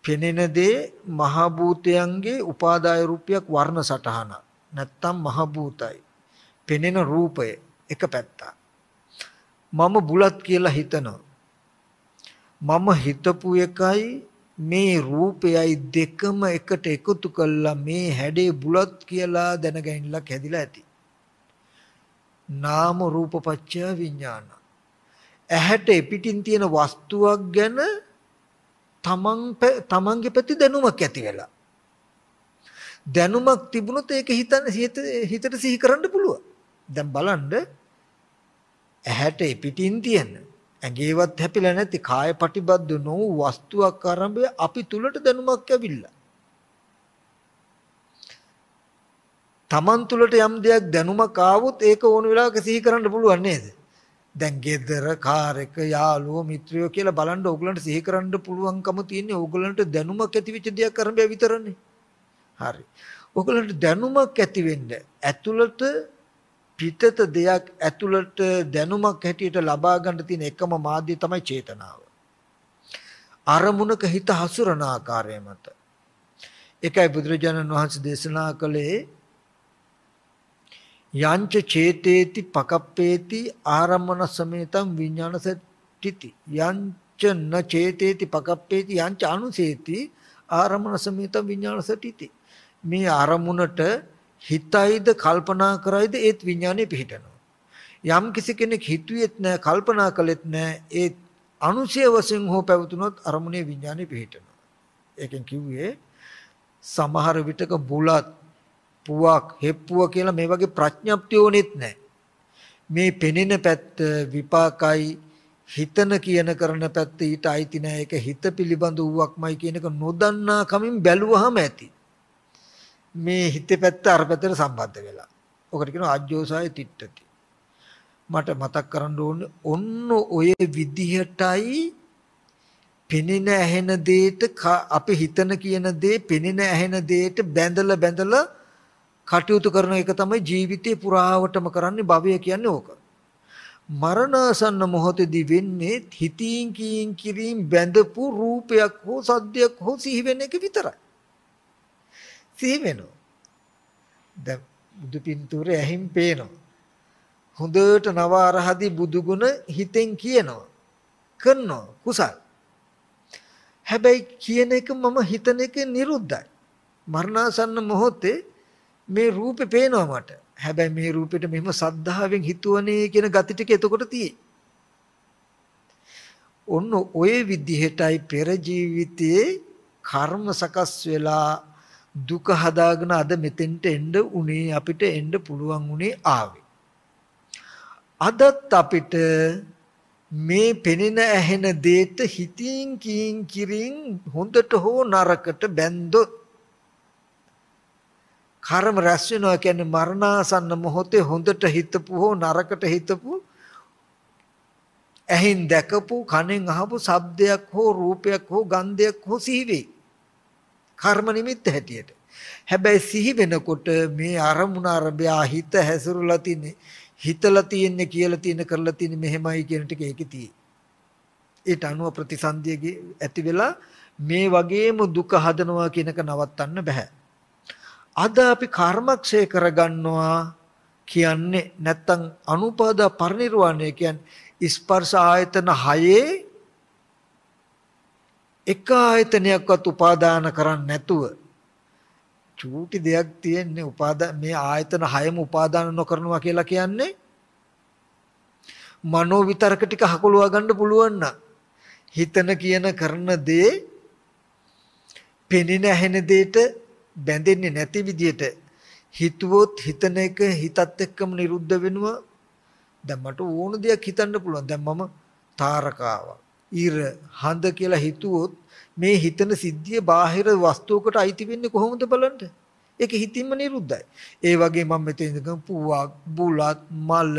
පෙනෙන දේ මහ භූතයන්ගේ උපාදාය රූපයක් වර්ණ සටහන නැත්තම් මහ භූතයි. පෙනෙන රූපය එක පැත්තක්. මම බුලත් කියලා හිතනවා. මම හිතපු එකයි මේ රූපයයි දෙකම එකට එකතු කළා මේ හැඩේ බුලත් කියලා දැනගැනින්නක් හැදිලා ඇති. නාම රූප පත්‍ය විඥාන. ඇහැට පිටින් තියෙන වස්තුවක් ගැන තමන් තමන්ගේ ප්‍රති දැනුමක් ඇති වෙලා. දැනුමක් තිබුණොත් ඒක හිතන්න හිතට සිහි කරන්න පුළුවන්. දැන් බලන්න ඇහැට පිටින් තියෙන ඇඟේවත් හැපිලා නැති කාය පටිබද්ද නොවු වස්තුවක් ආරම්භය අපි තුලට දැනුමක් ඇවිල්ලා. Taman තුලට යම් දෙයක් දැනුමක් ආවොත් ඒක ඕන වෙලාවක සිහි කරන්න පුළුවන් නේද? දැන් ගෙදර කාර් එක යාළුවෝ මිත්‍රයෝ කියලා බලන්න ඕගලන්ට සිහි කරන්න පුළුවන්කම තියෙන්නේ ඕගලන්ට දැනුමක් ඇතිවෙච්ච දෙයක් ආරම්භය විතරනේ. හරි. ඕගලන්ට දැනුමක් ඇති වෙන්න ඇතුළත පිටත දෙයක් ඇතුළට දැනුමක් හැටියට ලබා ගන්න තියෙන එකම මාධ්‍ය තමයි චේතනාව. අරමුණක හිත හසුරන ආකාරය මත. ඒකයි බුදුරජාණන් වහන්සේ දේශනා කළේ යංච චේතේති පකප්පේති ආරම්මන සමේතම් විඥානසටිති යංච න චේතේති පකප්පේති යංච අනුසේති ආරම්මන සමේතම් විඥානසටිති මේ අරමුණට හිතයිද කල්පනා කරයිද ඒත් විඥානේ පිහිටනවා. යම් කිසි කෙනෙක් හිතුවේත් නැහැ කල්පනා කළෙත් නැහැ ඒ අනුශය වශයෙන් හෝ පැවතුනොත් අරමුණේ විඥානේ පිහිටනවා. ඒකෙන් කිව්වේ සමහර විටක බුලත් පුවක් හෙප්පුව කියලා මේ වගේ ප්‍රඥප්තියෝනෙත් නැහැ. මේ පෙනෙන පැත්ත විපාකයි හිතන කියන කරන පැත්ත ඊට අයිති නැහැ ඒක හිත පිළිබඳ වූවක්මයි කියන එක නොදන්නා කමින් බැලුවහම ඇති. මේ හිතේ පැත්ත අර පැත්තට සම්බන්ධ වෙලා. ඔකට කියනවා අජ්ජෝසාය තිට්ඨති. මට මතක් කරන්න ඕනේ ඔන්න ඔය විදිහටයි පෙනෙන ඇහෙන දෙයට අපි හිතන කියන දේ පෙනෙන ඇහෙන දෙයට බැඳලා බැඳලා කටයුතු කරන එක තමයි ජීවිතේ පුරාවටම කරන්නේ භවය කියන්නේ ඕක. මරණසන්න මොහොතේදී වෙන්නේ හිතින් කියින් කිරින් බැඳපු රූපයක් හෝ සද්දයක් හෝ සිහි වෙන එක විතරයි. සිහි වෙනවා. දැන් බුදු පින්තූරේ ඇහින් පේනවා. හොඳට නව අරහදී බුදුගුණ හිතෙන් කියනවා. කරනවා කුසල්. හැබැයි කියන එක මම හිතන එක නිරුද්ධයි. මරණාසන්න මොහොතේ මේ රූපේ පේනවා මට. හැබැයි මේ රූපෙට මෙහෙම සද්ධාවෙන් හිතුවනේ කියන gati ටික එතකොට තියෙයි. ඔන්න ඔය විදිහටයි පෙර ජීවිතයේ කර්ම සකස් වෙලා දුක හදාගෙන අද මෙතෙන්ට එන්න උනේ අපිට එන්න පුළුවන් උනේ ආවේ. අදත් අපිට මේ පෙනෙන ඇහෙන දේට හිතින් කියින් කිරින් හොඳට හෝ නරකට බැන්දොත් කර්ම රැස් වෙනවා කියන්නේ මරණාසන්න මොහොතේ හොඳට හිතපු හෝ නරකට හිතපු ඇහින් දැකපු කනෙන් අහපු ශබ්දයක් හෝ රූපයක් හෝ ගන්ධයක් හෝ සිහි වේ. කර්ම නිමිත්ත හැටියට. හැබැයි සිහි වෙනකොට මේ අරමුණ අරබයා හිත හැසිරලා තින්නේ හිතලා තියන්නේ කියලා තියෙන කරලා තියෙන්නේ මෙහෙමයි කියන ටික ඒකේ තියෙයි. ඒට අනුව ප්‍රතිසන්දියගේ ඇති වෙලා මේ වගේම දුක හදනවා කියනක නවත්තන්න බෑ. අද අපි කර්මක්ෂය කරගන්නවා කියන්නේ නැත්තම් අනුපාදා පරිනිර්වාණය කියන්නේ ස්පර්ශ ආයතන හයේ එක ආයතනයක්වත් උපාදාන කරන්නේ නැතුව චූටි දෙයක් තියෙන්නේ උපාදාන මේ ආයතන හයම උපාදාන නොකරනවා කියලා කියන්නේ මනෝ විතරක ටික හකුලවා ගන්න පුළුවන් නම් හිතන කියන කරන දේ පෙනෙන ඇහෙන දෙයට බැඳෙන්නේ නැති විදියට හිතුවොත් හිතන එක හිතත් එක්කම නිරුද්ධ වෙනවා. දැන් මට ඕන දෙයක් හිතන්න පුළුවන්. දැන් මම තාරකාවක්. ඉර හඳ කියලා හිතුවොත් මේ හිතන සිද්ධිය බාහිර වස්තුවකට අයිති වෙන්නේ කොහොමද බලන්න? ඒක හිතින්ම නිරුද්ධයි. ඒ වගේ මම මෙතන ඉඳන් පුවක් බුලත් මල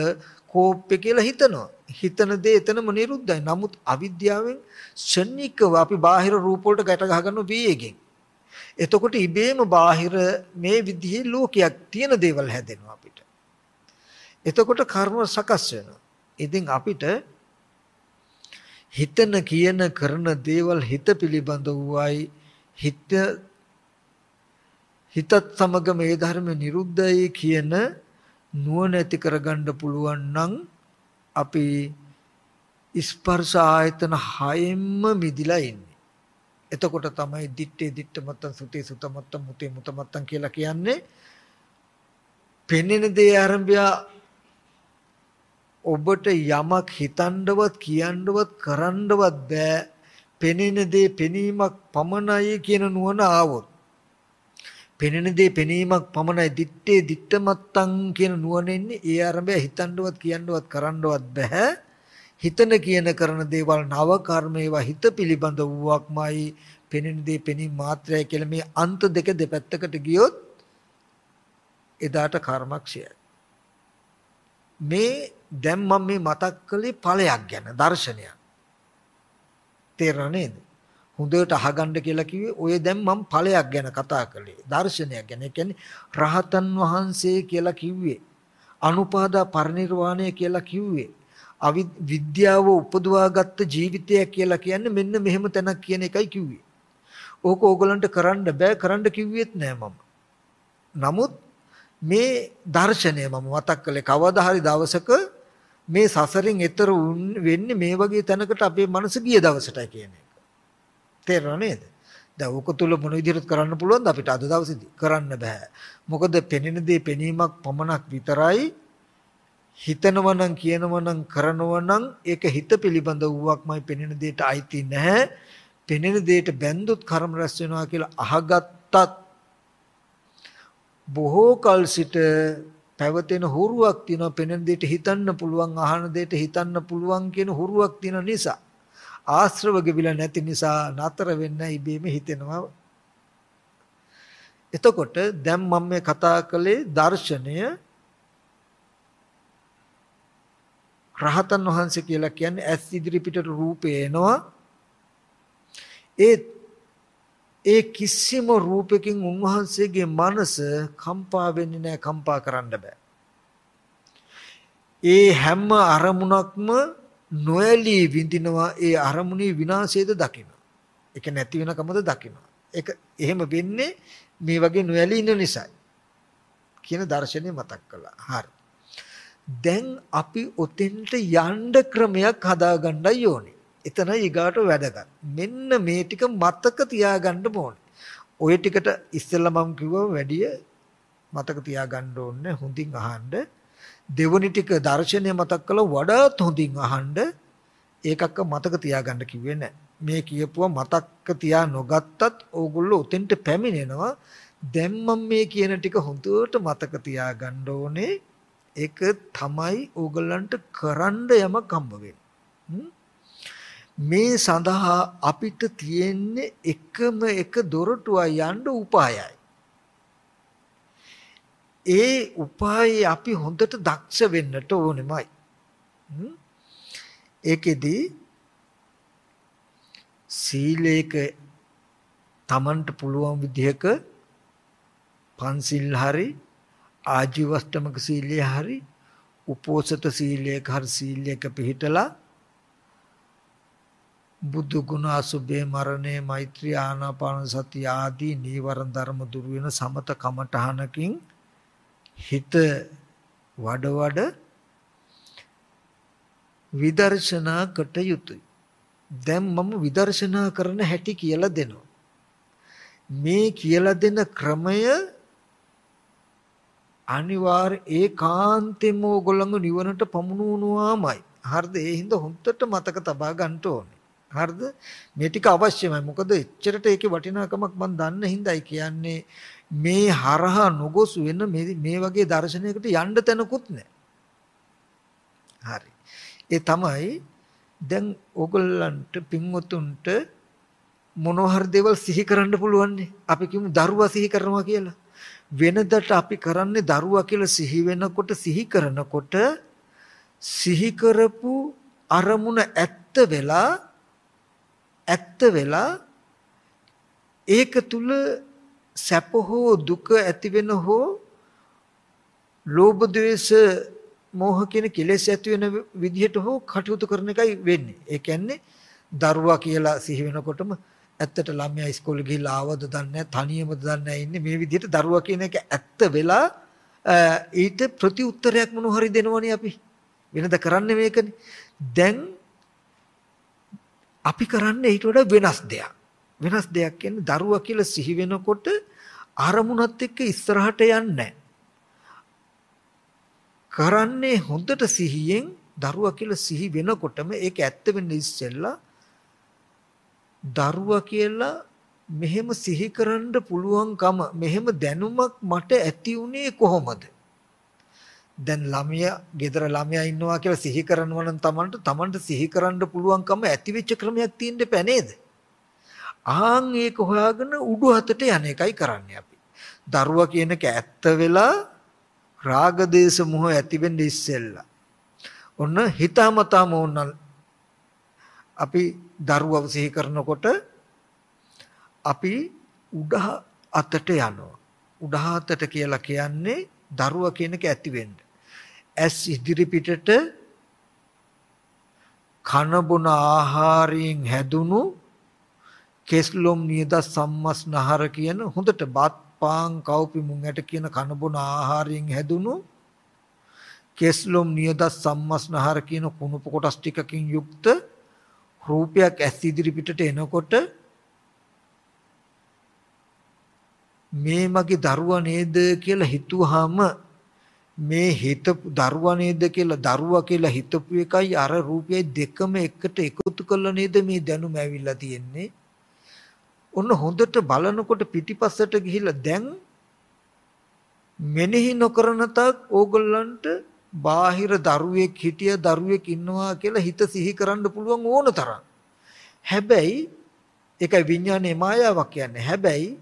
කෝප්පේ කියලා හිතනවා. හිතන දේ එතනම නිරුද්ධයි. නමුත් අවිද්‍යාවෙන් ශනිකව අපි බාහිර රූප වලට ගැට ගහගන්න වේගෙන්. එතකොට ඉබේම බාහිර මේ විදිහේ ලෝකයක් තියෙන දේවල් හැදෙනවා අපිට. එතකොට කර්ම සකස් වෙනවා. ඉතින් අපිට හිතන කියන කරන දේවල් හිත පිළිබඳ වූයි හිත හිතත් සමග මේ ධර්ම නිරුද්ධයි කියන නුවණ ඇති කරගන්න පුළුවන් නම් අපි ස්පර්ශ ආයතන හයෙන්ම මිදිලා ඉන්නේ. එතකොට තමයි දිත්තේ දිත්ත මත්තන් සුතේ සුත මත්තන් මුතේ මුත මත්තන් කියලා කියන්නේ පෙනෙන දේ ආරම්භය ඔබට යමක් හිතන්නවත් කියන්නවත් කරන්නවත් බෑ. පෙනෙන දේ පෙනීමක් පමණයි කියන නුවණ ආවොත්. පෙනෙන දේ පෙනීමක් පමණයි දිත්තේ දිත්ත මත්තන් කියන නුවණ එන්නේ ඒ ආරම්භය හිතන්නවත් කියන්නවත් කරන්නවත් බෑ. හිතන කියන කරන දේවල් නව කර්ම ඒවා හිත පිළිබඳ වූවක්මයි. පෙනෙන දේ පෙනීම මාත්‍රය කියලා මේ අන්ත දෙක දෙපැත්තකට ගියොත් එදාට කර්මක්ෂයයි. මේ දැන් මම මේ මතක් කළේ ඵලයක් ගැන දර්ශනයක් තේරෙනව නේද හොඳට අහගන්න කියලා කිව්වේ ඔය දැන් මම ඵලයක් ගැන කතා කළේ දර්ශනයක් ගැන ඒ කියන්නේ රහතන් වහන්සේ කියලා කිව්වේ අනුපාදා පරිනිර්වාණය කියලා කිව්වේ අවිද්‍යාව උපදවාගත්ත ජීවිතය කියලා කියන්නේ මෙන්න මෙහෙම තැනක් කියන එකයි කිව්වේ. ඕක ඕගලන්ට කරන්න බෑ කරන්න කිව්වෙත් නෑ මම. නමුත් මේ දර්ශනය මම මතක් කළේ කවදා හරි දවසක මේ සසරින් එතර වෙන්නේ මේ වගේ තැනකට අපේ මනස ගිය දවසටයි කියන එක. තේරෙනව නේද? දැන් ඕක තුල මොන විදිහට කරන්න පුළුවන්ද අපිට අද දවසේදී? කරන්න බෑ. මොකද පෙනෙන දේ පෙනීමක් පමණක් විතරයි හිතනවා නම් කියනවා නම් කරනවා නම් ඒක හිත පිළිබඳ වූවක්මයි පෙනෙන දෙයට අයිති නැහැ. පෙනෙන දෙයට බැඳුත් කර්ම රැස් වෙනවා කියලා අහගත්තත් බොහෝ කල් සිට පැවතෙන හුරුවක් තියෙනවා පෙනෙන දෙයට හිතන්න පුළුවන් අහන දෙයට හිතන්න පුළුවන් කියන හුරුවක් තියෙන නිසා ආශ්‍රව ගෙවිලා නැති නිසා නතර වෙන්න ඉබේම හිතෙනවා. එතකොට දැන් මම මේ කතා කළේ දර්ශනය රහතන් වහන්සේ කියලා කියන්නේ ඇස් ඉදිරි පිටට රූපේ එනවා. ඒ ඒ කිසිම රූපකින් උන්වහන්සේගේ මනස කම්පා වෙන්නේ නැහැ කම්පා කරන්න බෑ. ඒ හැම අරමුණක්ම නොඇලී විඳිනවා ඒ අරමුණේ විනාශයද දකින්න ඒක නැති වෙනකමද දකින්න ඒක එහෙම වෙන්නේ මේ වගේ නොඇලී ඉන්න නිසායි කියන දර්ශනය මතක් කළා. හරි. දැන් අපි ඔතෙන්ට යන්න ක්‍රමයක් හදාගන්නයි ඕනේ. එතන ඊගාට වැදගත්. මෙන්න මේ ටික මතක තියාගන්න ඕනේ. ওই ටිකට ඉස්සෙල්ලා මම කිව්වා වැඩිය මතක තියාගන්න ඕනේ හොඳින් අහන්න. දෙවනි ටික දර්ශනය මතක් කළා වඩාත් හොඳින් අහන්න. ඒකක්ක මතක තියාගන්න කිව්වේ නැහැ. මේ කියපුවා මතක තියා නොගත්තත් ඕගොල්ලෝ උතෙන්ට පැමිණෙනවා. දැන් මම මේ කියන ටික හොඳට මතක තියාගන්න ඕනේ. ඒක තමයි ඕගලන්ට කරන්න යමක් හම්බ මේ සඳහා අපිට තියෙන්නේ එකම එක දොරටුවයි යන්න උපායයි. ඒ උපායේ අපි හොඳට දක්ෂ වෙන්නට ඕනෙමයි. ඒකෙදි සීලේක තමන්ට පුළුවන් විදිහක පන්සිල් හරි ආජීවස්තමක සීලය හරි උපෝසත සීලයක හරි සීලයක පිළිහිටලා බුදු ගුණ අසුභේ මරණේ මෛත්‍රී ආනාපාන සති ආදී නීවරණ ධර්ම දුරු වෙන සමත කමඨහනකින් හිත වඩ වඩ විදර්ශනා කට යුතුය. දැන් මම විදර්ශනා කරන හැටි කියලා දෙනවා. මේ කියලා දෙන ක්‍රමය අනිවාර්ය ඒකාන්තයෙන්ම ඕගොල්ලන්ගේ නිවනට පමුණුවනවාමයි. හරිද? ඒ හින්දා හොන්දට මතක තබා ගන්න ඕනේ. හරිද? මේ ටික අවශ්‍යමයි. මොකද එච්චරට ඒකේ වටිනාකමක් මම දන්න හින්දායි කියන්නේ මේ හරහා නොගොස් වෙන මේ වගේ දර්ශනයකට යන්න තැනකුත් නැහැ. හරි. ඒ තමයි දැන් ඕගොල්ලන්ට පින්වතුන්ට මොනවා හරි දේවල් සිහි කරන්න පුළුවන් අපි කියමු දරුවා සිහි කරනවා කියලා. වෙනදට අපි කරන්නේ දරුවා කියලා සිහි වෙනකොට සිහි කරනකොට සිහි කරපු අරමුණ ඇත්ත වෙලා ඇත්ත වෙලා ඒක තුල සැප හෝ දුක ඇති වෙන හෝ ලෝභ ද්වේෂ මෝහ කියන කෙලෙස් ඇති වෙන විදිහට හෝ කටයුතු කරන එකයි වෙන්නේ. ඒ කියන්නේ දරුවා කියලා සිහි වෙනකොටම ඇත්තට ළමයා ඉස්කෝලේ ගිහිල්ලා ආවද දන්නේ නැහැ තනියමද දන්නේ නැහැ ඉන්නේ. මේ විදිහට දරුවා කියන එක ඇත්ත වෙලා ඊට ප්‍රතිඋත්තරයක් මොන හරි දෙනවනේ අපි. වෙනද කරන්නේ මේකනේ. දැන් අපි කරන්නේ ඊට වඩා වෙනස් දෙයක් වෙනස් දෙයක් කියන්නේ දරුවා කියලා සිහි වෙනකොට අරමුණත් එක්ක ඉස්සරහට යන්නේ කරන්නේ හොඳට සිහියෙන් දරුවා කියලා සිහි වෙනකොටම ඒක ඇත්ත වෙන්න ඉස්සෙල්ලා දරුවා කියලා මෙහෙම සිහි කරන්න පුළුවන්කම මෙහෙම දැනුමක් මට ඇති උනේ කොහොමද? දැන් ළමයා ගෙදර ළමයා ඉන්නවා කියලා සිහි කරනවා නම් Tamanට Tamanට සිහි කරන්න පුළුවන්කම ඇති වෙච්ච ක්‍රමයක් තියෙන්න එපා නේද? ආන් ඒක හොයාගෙන උඩු හතට යන එකයි කරන්නේ අපි. දරුවා කියන එක ඇත්ත වෙලා රාග දේශ මොහ ඇති වෙන්න ඉස්සෙල්ලා. ඔන්න හිතාමතාම ඕන අපි දරුවව සිහි කරනකොට අපි උඩහ අතට යනවා. උඩහ අතට කියලා කියන්නේ දරුවා කියන එක ඇති වෙන්න. ඇස් ඉදිරි පිටට කන බොන ආහාරයෙන් හැදුණු කෙස්ලොම් නියද සම්මස්නහර කියන හොඳට බත් පාන් කව්පි මුං ඇට කියන කන බොන ආහාරයෙන් හැදුණු කෙස්ලොම් නියද සම්මස්නහර කියන කුණුප කොටස් ටිකකින් යුක්ත රූපයක් ඇස් ඉදිරි පිටට එනකොට මේ මගේ දරුවා නේද කියලා හිතුවාම මේ හිත දරුවා නේද කියලා දරුවා කියලා හිතපු එකයි අර රූපයයි දෙකම එකට එකතු කළා නේද මේ දැනුම ඇවිල්ලා තියෙන්නේ ඔන්න හොඳට බලනකොට පිටිපස්සට ගිහිල්ලා දැන් මෙනෙහි නොකරන තාක් ඕගොල්ලන්ට බාහිර දරුවෙක් හිටිය දරුවෙක් ඉන්නවා කියලා හිත සිහි කරන්න පුළුවන් ඕන තරම්. හැබැයි ඒකයි විඥානයේ මායාවක් කියන්නේ. හැබැයි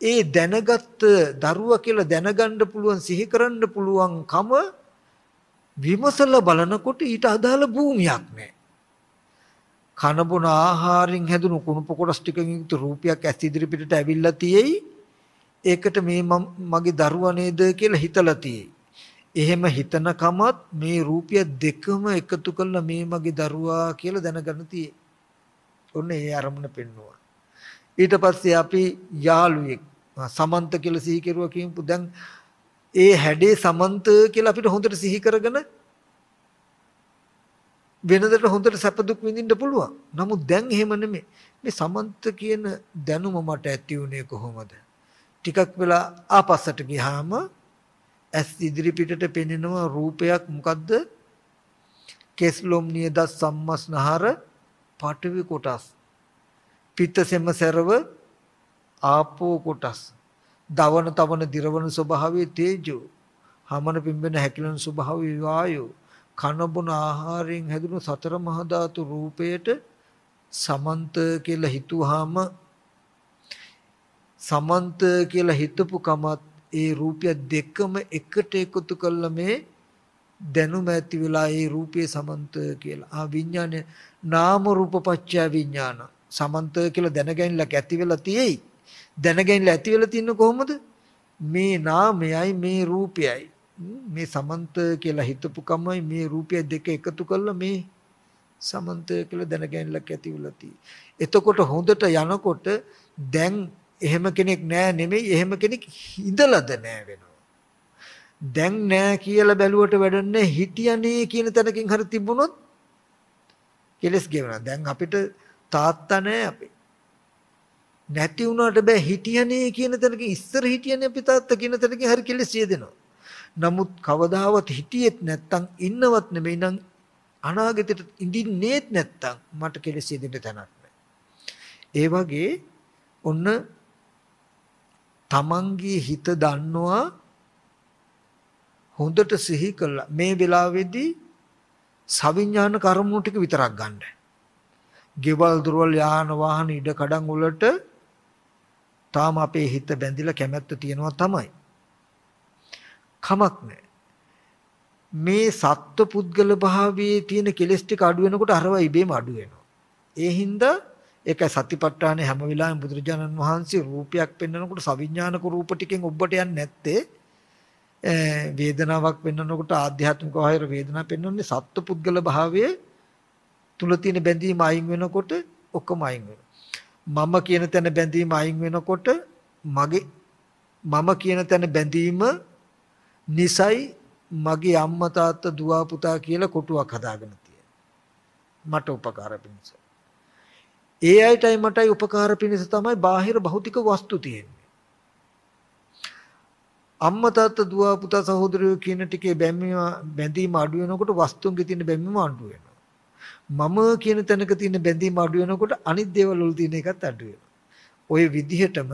ඒ දැනගත් දරුවා කියලා දැනගන්න පුළුවන් සිහි කරන්න පුළුවන්කම විමසලා බලනකොට ඊට අදාළ භූමියක් නැහැ. කන බොන ආහාරයෙන් හැදුණු කුණුප කොටස් ටිකකින් යුක්ත රූපයක් ඇස් ඉදිරි පිටට ඇවිල්ලා තියෙයි. ඒකට මේ මගේ දරුවා නේද කියලා හිතලා තියෙයි. එහෙම හිතනකමත් මේ රූපය දෙකම එකතු කරලා මේ මගේ දරුවා කියලා දැනගන්න තියෙයි. ඔන්න ඒ අරමුණ පෙන්නවා. ඊට පස්සේ අපි යාළුවෙක් සමන්ත කියලා සිහි කෙරුවා කියමු. දැන් ඒ හැඩේ සමන්ත කියලා අපිට හොඳට සිහි කරගෙන වෙනදට හොඳට සැප දුක් විඳින්න පුළුවන්. නමුත් දැන් එහෙම නෙමෙයි. මේ සමන්ත කියන දැනුම මට ඇති උනේ කොහොමද? ටිකක් වෙලා ආපස්සට ගියාම ඇස් ඉදිරි පිටට පෙනෙනවා රූපයක් මොකද්ද? කෙස්ලොම් නියද සම්මස්නහර පටවි කොටස්. පිත්තසෙම සරව ආපෝ කොටස්. දවන තවන දිරවන ස්වභාවයේ තේජෝ. හමන පිම්බෙන හැකිලන ස්වභාවයේ වායෝ. කන බොන ආහාරයෙන් හැදුණු සතර මහා ධාතු රූපයට සමන්ත කියලා හිතුවාම සමන්ත කියලා හිතපු කමත් ඒ රූපය දෙකම එකට එකතු කළා මේ දැනුම ඇති වෙලා ඒ රූපයේ සමන්ත කියලා. ආ විඥානේ නාම රූප පත්‍ය විඥාන. සමන්ත කියලා දැනගැනලා ඇති වෙලා තියෙයි. දැනගැනලා ඇති වෙලා තින්නේ කොහොමද? මේ නාමයයි මේ රූපයයි. මේ සමන්ත කියලා හිතපු කමයි මේ රූපය දෙක එකතු කළා මේ සමන්ත කියලා දැනගැනලා ඇති වෙලා තියෙයි. එතකොට හොඳට යනකොට දැන් එහෙම කෙනෙක් නෑ නෙමෙයි එහෙම කෙනෙක් ඉඳලාද නෑ වෙනවා. දැන් නෑ කියලා බැලුවට වැඩන්නේ හිටියනේ කියන තැනකින් හරි තිබුණොත් කෙලස් ගෙවනවා. දැන් අපිට තාත්තා නෑ අපි. නැති වුණාට බෑ හිටියනේ කියන තැනකින් ඉස්සර හිටියනේ අපි තාත්තා කියන තැනකින් හරි කෙලස් දෙනවා. නමුත් කවදාවත් හිටියෙත් නැත්තම් ඉන්නවත් නෙමෙයි නම් අනාගතයට ඉඳින්නේත් නැත්තම් මට කෙලස් දෙන්න තැනක් නෑ. ඒ වගේ ඔන්න තමන්ගේ හිත දන්නවා හොඳට සිහි කළා මේ වෙලාවේදී සවිඥාන කර්මණු ටික විතරක් ගන්න. ගෙවල් දොරවල් යාන වාහන ඉඩ කඩන් වලට තාම අපේ හිත බැඳිලා කැමැත්ත තියෙනවා තමයි. කමක් නැහැ. මේ සත්ව පුද්ගල භාවයේ තියෙන කෙලස් ටික අඩු වෙනකොට අරවා ඉබේම අඩු වෙනවා. ඒ හින්දා ඒක සතිපට්ඨානේ හැම වෙලාවෙම බුදුරජාණන් වහන්සේ රූපයක් පෙන්වනකොට සවිඥානික රූප ටිකෙන් ඔබට යන්නේ නැත්තේ වේදනාවක් පෙන්වනකොට ආධ්‍යාත්මික වෛර වේදනාව පෙන්වන්නේ සත්ව පුද්ගල භාවයේ තුල තියෙන බැඳීම අයින් වෙනකොට ඔක්කොම අයින් වෙනවා. මම කියන තැන බැඳීම අයින් වෙනකොට මගේ මම කියන තැන බැඳීම නිසයි මගේ අම්මා තාත්තා දුව පුතා කියලා කොටුවක් හදාගෙන තියෙනවා. මට උපකාර පිණිස. ඒ අයටයි මටයි උපකාර පිණිස තමයි බාහිර භෞතික වස්තු තියෙන්නේ. අම්මා තාත්තා දුව පුතා සහෝදරයෝ කියන ටිකේ බැඳීම බැඳීම අඩු වෙනකොට වස්තුන්ගේ තියෙන බැඳීම අඩු වෙනවා. මම කියන තැනක තියෙන බැඳීම අඩු වෙනකොට අනිත් දේවල් වල තියෙන එකත් අඩු වෙනවා. ওই විදිහටම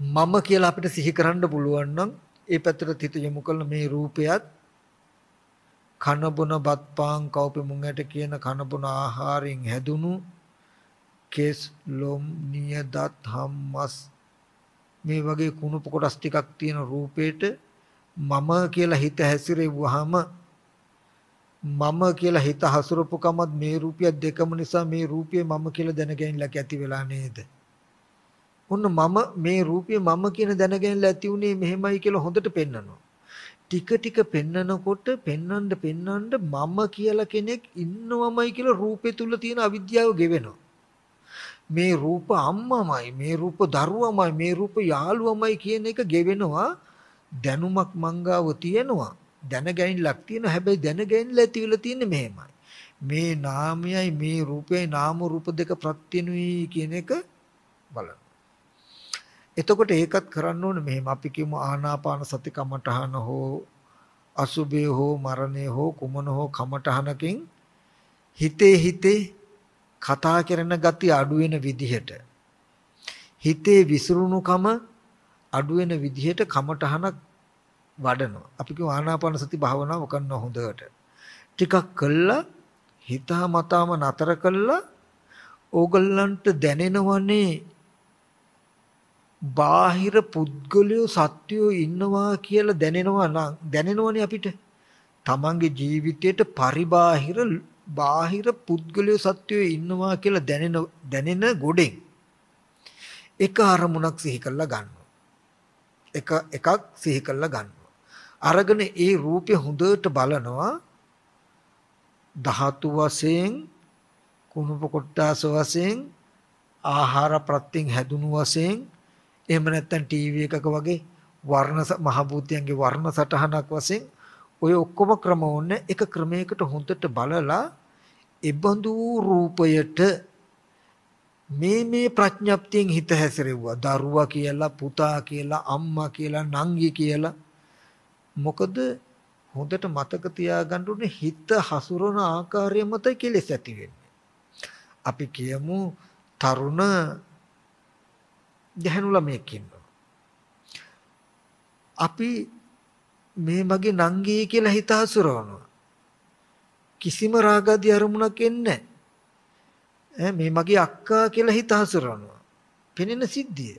මම කියලා අපිට සිහි කරන්න පුළුවන් නම් ඒ පැත්තට හිත යොමු කළ මේ රූපයත් කන බොන බත් පාන් කව්පෙ මුංගට කියන කන බොන ආහාරයෙන් හැදුණු කෙස් ලොම් නිය දත් හම්මස් මේ වගේ කුණුප කොටස් ටිකක් තියෙන රූපේට මම කියලා හිත හැසිරෙව්වහම මම කියලා හිත හසුරපු කමත් මේ රූපය දෙකම නිසා මේ රූපය මම කියලා දැනගැනින්න ඇති වෙලා නේද? ඔන්න මම මේ රූපය මම කියන දැනගැනින්න ඇති උනේ මෙහෙමයි කියලා හොඳට පෙන්නනවා. ටික ටික පෙන්නනකොට පෙන්නන්න පෙන්නන්න මම කියලා කෙනෙක් ඉන්නවමයි කියලා රූපේ තුල තියෙන අවිද්‍යාව ගෙවෙනවා. මේ රූප අම්මමයි මේ රූප දරුවමයි මේ රූප යාළුවමයි කියන එක ගෙවෙනවා දැනුමක් මංගාව තියෙනවා දැනගැනිල්ලක් තියෙනවා. හැබැයි දැනගැනිල්ල ඇති වෙලා තියෙන්නේ මෙහෙමයි. මේ නාමයයි මේ රූපයයි නාම රූප දෙක ප්‍රත්‍යනුයි කියන එක බලන්න. එතකොට ඒකත් කරන්න ඕනේ මෙහෙම. අපි කියමු ආනාපාන සති කමඨහන හෝ අසුභය හෝ මරණය හෝ කුමන හෝ කමඨහනකින් හිතේ හිතේ කතා කරන gati අඩු වෙන විදිහට හිතේ විසිරුණුකම අඩු වෙන විදිහට කමඨහනක් වඩනවා. අපි කියමු ආනාපාන සති භාවනාව කරන හොඳට. ටිකක් කළා හිතා මතාම නතර කළා ඕගල්ලන්ට දැනෙනවනේ බාහිර පුද්ගලයෝ සත්වයෝ ඉන්නවා කියලා දැනෙනවා නම් දැනෙනවනේ අපිට. තමන්ගේ ජීවිතයට පරිබාහිර බාහිර පුද්ගලයෝ සත්වයෝ ඉන්නවා කියලා දැනෙන දැනෙන ගොඩෙන් එක අරමුණක් සිහි කරලා ගන්නවා. එක එකක් සිහි කරලා ගන්නවා. අරගෙන ඒ රූපය හොඳට බලනවා. ධාතු වශයෙන් කුණුප කොට්ටාස වශයෙන් ආහාර ප්‍රත්‍යයෙන් හැදුණු වශයෙන් එහෙම නැත්නම් ටීවී එකක වගේ වර්ණ මහ භූතයන්ගේ වර්ණ සටහනක් වශයෙන් ඔය ඔක්කොම ක්‍රම ඕනේ එක ක්‍රමයකට හොඳට බලලා ඉබඳු රූපයට මේ මේ ප්‍රඥප්තියෙන් හිත හැසිරෙව්වා. දරුවා කියලා පුතා කියලා අම්මා කියලා නංගි කියලා. මොකද හොඳට මතක තියාගන්න ඕනේ හිත හසුරන ආකාරය මත කෙලෙස් ඇති වෙන්නේ. අපි කියමු තරුණ ගැහණු ළමයෙක් ඉන්නවා. අපි මේ මගේ නංගී කියලා හිත හසුරවනවා. කිසිම රාගාදී අරමුණක් එන්නේ නැහැ. මේ මගේ අක්කා කියලා හිත හසුරවනවා. පෙනෙන සිද්ධිය.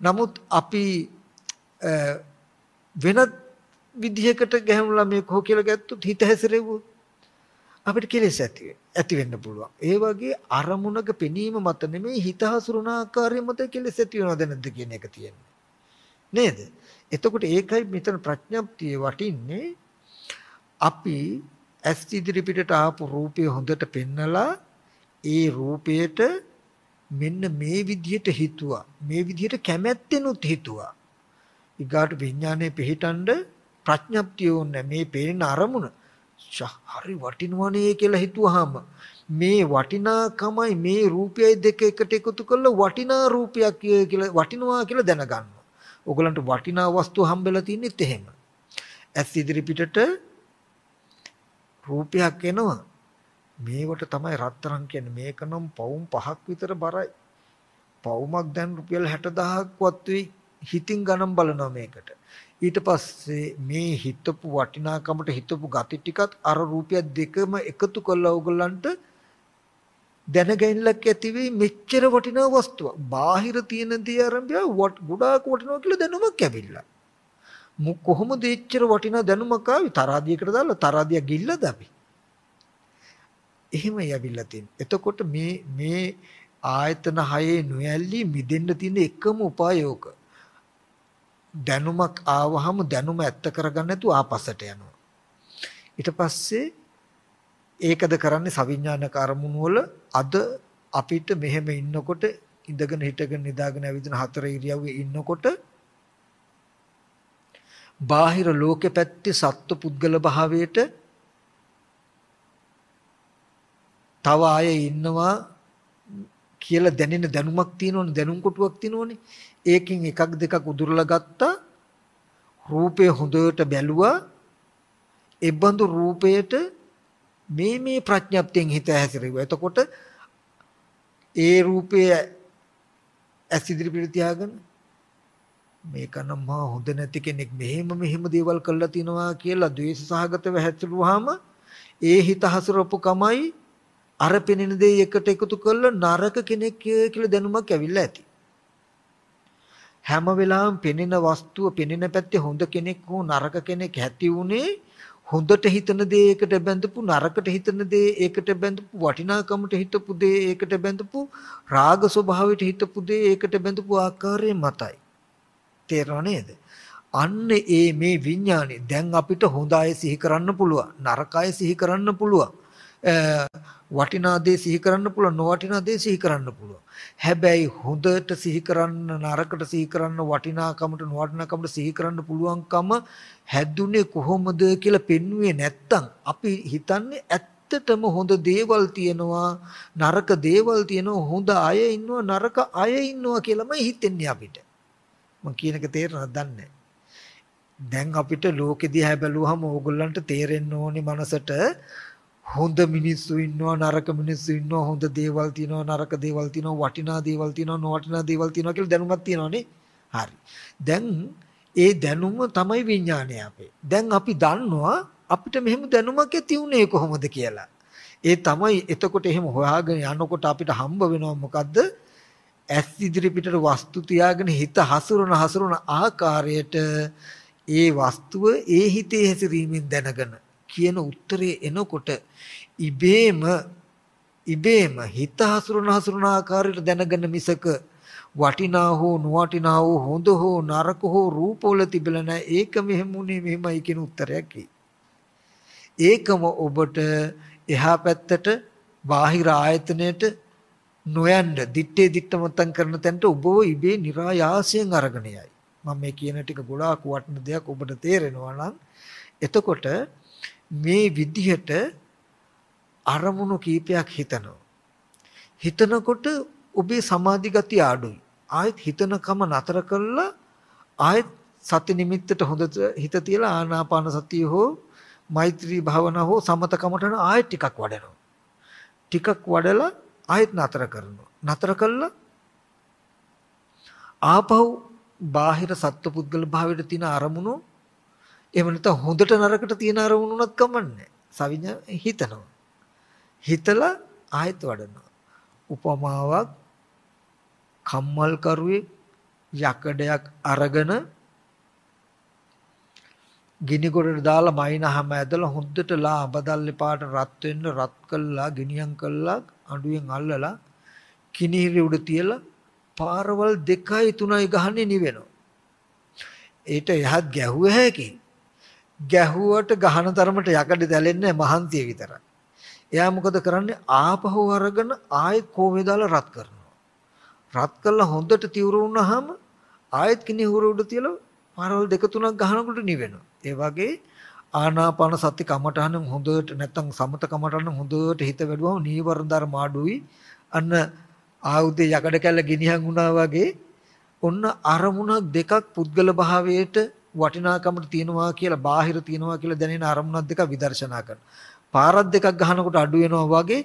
නමුත් අපි වෙනත් විදිහකට ගැහණු ළමයෙක් හෝ කියලා ගත්තොත් හිත හැසිරෙව්වොත් අපිට කෙලෙස් ඇති ඇති වෙන්න පුළුවන්. ඒ වගේ අරමුණක පෙනීම මත නෙමෙයි හිත හසුරුන ආකාරය මත කෙලෙස් ඇති වෙනවද නැද්ද කියන එක තියෙන්නේ. නේද? එතකොට ඒකයි මෙතන ප්‍රඥප්තිය වටින්නේ අපි ඇස් ඉදිරි පිටට ආපු රූපය හොඳට පෙන්නලා ඒ රූපයට මෙන්න මේ විදිහට හිතුවා. මේ විදිහට කැමැත්තෙනුත් හිතුවා. ඊගාට විඥානයේ පිහිටන්ඩ ප්‍රඥප්තිය ඕනේ මේ පේන අරමුණ හරි වටිනවනේ කියලා හිතුවාම මේ වටිනාකමයි මේ රූපයයි දෙක එකට එකතු කරලා වටිනා රූපයක් කියලා වටිනවා කියලා දැනගන්නවා. ඕගලන්ට වටිනා වස්තු හම්බෙලා තින්නෙත් එහෙම. ඇස් ඉදිරි පිටට රූපයක් එනවා. මේවට තමයි රත්තරන් කියන්නේ. මේක නම් පවුම් පහක් විතර බරයි. පවුමක් දැන් රුපියල් 60000ක් වත් වෙයි. හිතින් ගණන් බලනවා මේකට. ඊට පස්සේ මේ හිතපු වටිනාකමට හිතපු gati ටිකත් අර රුපියල් දෙකම එකතු කරලා ඕගොල්ලන්ට දැනගැනිල්ලක් ඇති වෙයි මෙච්චර වටිනා වස්තුවක්. බාහිර තියෙන දේ ආරම්භය ගොඩාක් වටිනවා කියලා දැනුමක් ඇවිල්ලා. මු කොහොමද එච්චර වටිනා දැනුමක් ආවේ තරාදියකට දාලා තරාදිය ගිල්ලද අපි? එහෙම යවිලා තියෙන. එතකොට මේ මේ ආයතන හයේ නොයල්ලි මිදෙන්න තියෙන එකම උපායෝක. දැනුමක් ආවහම දැනුම ඇත්ත කරගන්න නැතුව ආපස්සට යනවා. ඊට පස්සේ ඒකද කරන්නේ සවිඥානික අරමුණු වල අද අපිට මෙහෙම ඉන්නකොට ඉඳගෙන හිටගෙන නිදාගෙන ඇවිදින හතර ඉරියව්වේ ඉන්නකොට බාහිර ලෝකෙ පැත්තේ සත්ව පුද්ගල භාවයට තව අය ඉන්නවා කියලා දැනෙන දැනුමක් තියෙනවනේ දැනුම් කොටුවක් තියෙනවනේ ඒකෙන් එකක් දෙකක් උදුරලා ගත්තා. රූපය හොඳට බැලුවා. එබඳු රූපයට මේ මේ ප්‍රඥප්තියෙන් හිත හැසිරෙව්වා එතකොට ඒ රූපය ඇස් ඉදිරි පිට තියාගෙන මේක නම් මා හොඳ නැති කෙනෙක් මෙහෙම මෙහෙම දේවල් කළා තිනවා කියලා ද්වේෂ සහගතව හැසිරුවාම ඒ හිත හසුරපු කමයි අර පෙනෙන දේ එකට එකතු කරලා නරක කෙනෙක් කියලා දැනුමක් ඇවිල්ලා ඇති. හැම වෙලාවෙම පෙනෙන වස්තුව පෙනෙන පැත්තේ හොඳ කෙනෙක් හෝ නරක කෙනෙක් ඇති උනේ හොඳට හිතන දේ ඒකට බැඳපු නරකට හිතන දේ ඒකට බැඳපු වටිනාකමට හිතපු දේ ඒකට බැඳපු රාග ස්වභාවයට හිතපු දේ ඒකට බැඳපු ආකාරය මතයි. තේරෙනව නේද? අන්න ඒ මේ විඥානේ දැන් අපිට හොඳ අය සිහි කරන්න පුළුවන් නරක අය සිහි කරන්න පුළුවන් වටිනා දේ සිහි කරන්න පුළුවන් නොවටිනා දේ සිහි කරන්න පුළුවන්. හැබැයි හොඳට සිහි කරන්න නරකට සිහි කරන්න වටිනාකමට නොවටිනාකමට සිහි කරන්න පුළුවන්කම හැදුනේ කොහොමද කියලා පෙන්වුවේ නැත්තම් අපි හිතන්නේ ඇත්තටම හොඳ දේවල් තියෙනවා නරක දේවල් තියෙනවා හොඳ අය ඉන්නවා නරක අය ඉන්නවා කියලාමයි හිතෙන්නේ අපිට. මම කියන එක තේරෙනවද? දන්නේ දැන් අපිට ලෝකෙ දිහා බැලුවහම ඕගොල්ලන්ට තේරෙන්න ඕනේ මනසට හොඳ මිනිස්සු ඉන්නවා නරක මිනිස්සු ඉන්නවා හොඳ දේවල් තියෙනවා නරක දේවල් තියෙනවා වටිනා දේවල් තියෙනවා නොවටිනා දේවල් තියෙනවා කියලා දැනුමක් තියෙනවානේ හරි. දැන් ඒ දැනුම තමයි විඥානය අපේ. දැන් අපි දන්නවා අපිට මෙහෙම දැනුමක් ඇති උනේ කොහොමද කියලා. ඒ තමයි එතකොට එහෙම හොයාගෙන යනකොට අපිට හම්බ වෙනවා මොකද්ද? ඇස් ඉදිරි පිටට වස්තු තියාගෙන හිත හසුරන හසුරන ආකාරයට ඒ වස්තුව ඒ හිතේ හැසිරීමෙන් දැනගෙන කියන උත්තරේ එනකොට ඉබේම ඉබේම හිත හසුරන හසුරන ආකාරයට දැනගෙන මිසක වටිනා හෝ නොවටිනා හෝ හොඳ හෝ නරක හෝ රූපවල තිබෙලා නැහැ ඒක මෙහෙම උනේ මෙහෙමයි කියන උත්තරයක් ඒකම ඔබට එහා පැත්තට බාහිර ආයතනයට නොයන්න දිත්තේ දිත්තමතන් කරන තැනට ඔබව ඉබේ નિરાයාසයෙන් අරගෙන යයි. මම මේ කියන ටික ගොඩාක් වටින දෙයක් ඔබට තේරෙනවා නම් එතකොට මේ විදිහට අරමුණු කීපයක් හිතනවා. හිතනකොට ඔබේ සමාධි ගතිය අඩුයි. ආයෙත් හිතනකම නතර කළා ආයෙත් සති නිමිත්තට හොඳ හිත තියලා ආනාපාන සතිය හෝ මෛත්‍රී භාවනා හෝ සමතකමටන ආයෙත් ටිකක් වඩනවා. ටිකක් වඩලා ආයෙත් නතර කරනවා. නතර කළා ආපහු බාහිර සත්පුද්ගල භාවයට තියෙන අරමුණු එහෙම නැත්නම් හොඳට නරකට තියෙන අරමුණුනත් කමන්නේ. සවිඥ හිතනවා. හිතලා ආයෙත් වඩනවා. උපමාවක් කම්මල් කරුවේ යකඩයක් අරගෙන ගිනි ගොඩට දාලා මයින්හම ඇදලා හොද්දට ලා අබදල්ලේ පාට රත් වෙන්න රත් කළා ගිනියම් කළා අඬුවෙන් අල්ලලා කිනිහිරි උඩ තියලා පාරවල් දෙකයි තුනයි ගහන්නේ නිවෙනවා. ඒට එහත් ගැහුව හැකි. ගැහුවට ගහන තරමට යකඩ දැලෙන්නේ මහන්සිය විතරයි. එයා මොකද කරන්නේ ආපහු අරගෙන ආයෙත් කෝමේ දාලා රත් කරනවා. රත් කළා හොඳට තිවුර වුණාම ආයෙත් කිනිහිරි උඩ තියලා පාරවල් දෙක තුනක් ගහනකොට නිවෙනවා. ඒ වගේ ආනාපාන සති කමඨහන හොඳට නැත්තම් සමත කමඨහන හොඳට හිත වැඩුවම නීවරණ ධර්ම අඩුයි. අන්න ආයුධේ යකඩ කැල්ල ගිනිහන් වුණා වගේ ඔන්න අරමුණක් දෙකක් පුද්ගල භාවයට වටිනාකමට තියෙනවා කියලා බාහිර තියෙනවා කියලා දැනෙන අරමුණක් දෙකක් විදර්ශනා කරනවා. පාරක් දෙකක් ගහනකොට අඩු වෙනවා වගේ